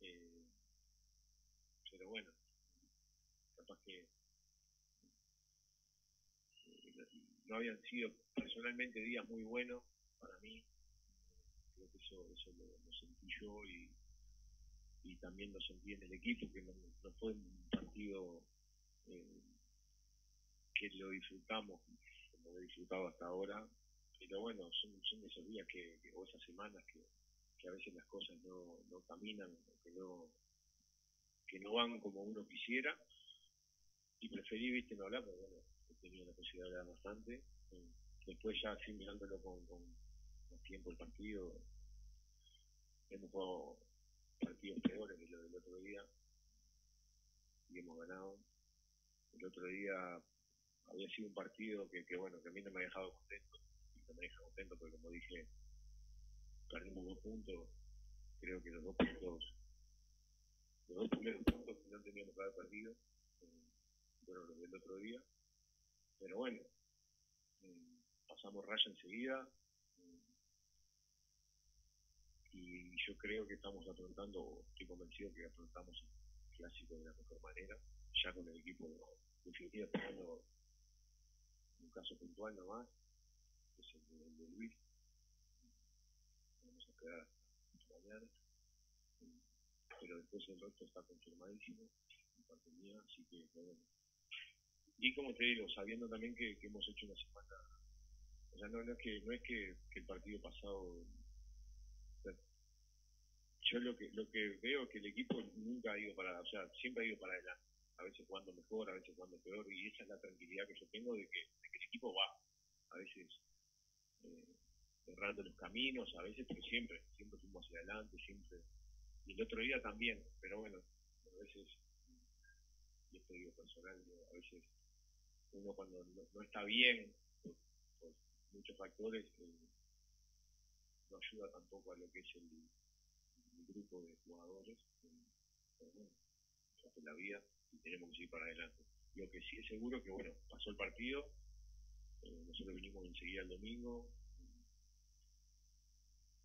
eh, pero bueno, capaz que eh, no habían sido personalmente días muy buenos para mí, creo que eso, eso lo, sentí yo y, y también lo sentí en el equipo, que no, fue un partido eh, que lo disfrutamos como lo he disfrutado hasta ahora, pero bueno, son, son esos días que, o esas semanas que, que a veces las cosas no, no caminan, que no, que no van como uno quisiera, y preferí, viste, no hablar, porque bueno, tenido la posibilidad de hablar bastante, eh, después ya así mirándolo con, con, tiempo el partido, hemos jugado partidos peores que lo del otro día y hemos ganado. El otro día había sido un partido que, que bueno, que a mí no me ha dejado contento y no me deja contento porque como dije, perdimos dos puntos, creo que los dos puntos, los dos primeros puntos que no teníamos que haber perdido, eh, fueron los del otro día, pero bueno, eh, pasamos raya enseguida, eh, y yo creo que estamos afrontando, estoy convencido que afrontamos el clásico de la mejor manera, ya con el equipo definido, esperando un caso puntual nomás, que es el de, Luis. Vamos a esperar hasta mañana. Pero después el resto está confirmadísimo, en parte mía, así que bueno. Y como te digo, sabiendo también que, que hemos hecho una semana O sea, no, no es que no es que, que el partido pasado yo lo que lo que veo es que el equipo nunca ha ido para, o sea, siempre ha ido para adelante, a veces jugando mejor, a veces jugando peor, y esa es la tranquilidad que yo tengo de que, el equipo va, a veces eh, errando los caminos, a veces, pero siempre, siempre fuimos hacia adelante, siempre, y el otro día también, pero bueno, a veces, y esto digo personal, a veces uno cuando no, no está bien, por, muchos factores, eh, no ayuda tampoco a lo que es el, grupo de jugadores, eh, pero bueno, es la vida y tenemos que seguir para adelante. Lo que sí es seguro que, bueno, pasó el partido, eh, nosotros vinimos enseguida el domingo,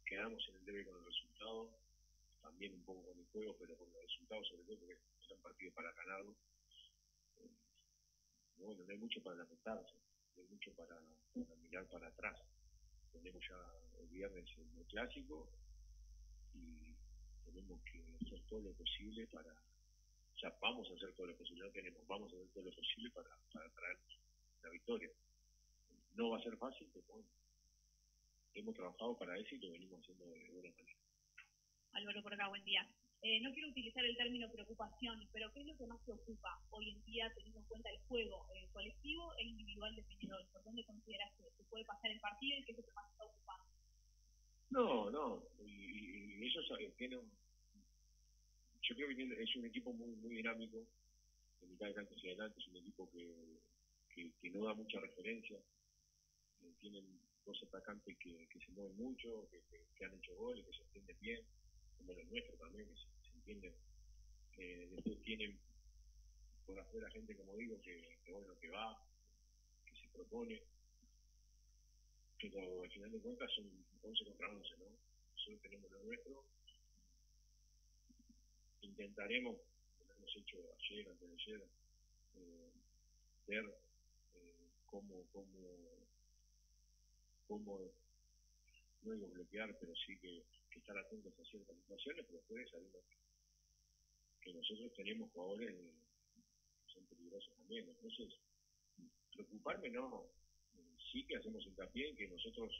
quedamos en el debe con el resultado, también un poco con el juego, pero con el resultado sobre todo porque era un partido para ganarlo. Bueno, no hay mucho para lamentarse, no hay mucho para, mirar para atrás. Tenemos ya el viernes el, clásico y tenemos que hacer todo lo posible para, o sea, vamos a hacer todo lo posible, tenemos, vamos a hacer todo lo posible para, para traer la victoria. No va a ser fácil, pero bueno, hemos trabajado para eso y lo venimos haciendo de buena manera. Álvaro por acá, buen día. Eh, no quiero utilizar el término preocupación, pero ¿qué es lo que más te ocupa hoy en día teniendo en cuenta el juego eh, colectivo e individual de Peñarol? ¿Por dónde consideras que se puede pasar el partido y qué es lo que más está ocupando? No, no, y, y- ellos tienen, yo creo que es un equipo muy muy dinámico, de mitad de cancha hacia adelante, es un equipo que, que, no da mucha referencia, eh, tienen dos atacantes que, que se mueven mucho, que- que han hecho goles, que se entienden bien, como los nuestros también, que se, se entienden. Eh, después tienen por afuera gente, como digo, que, que bueno, que va, que se propone, pero al final de cuentas son 11 contra 11, ¿no? Nosotros tenemos lo nuestro. Intentaremos, como hemos hecho ayer, antes de ayer, eh, ver eh, cómo, cómo, cómo, no digo bloquear, pero sí que, que estar atentos a ciertas situaciones, pero después sabemos que nosotros tenemos jugadores eh, que son peligrosos también. Entonces, preocuparme no, sí que hacemos hincapié en que nosotros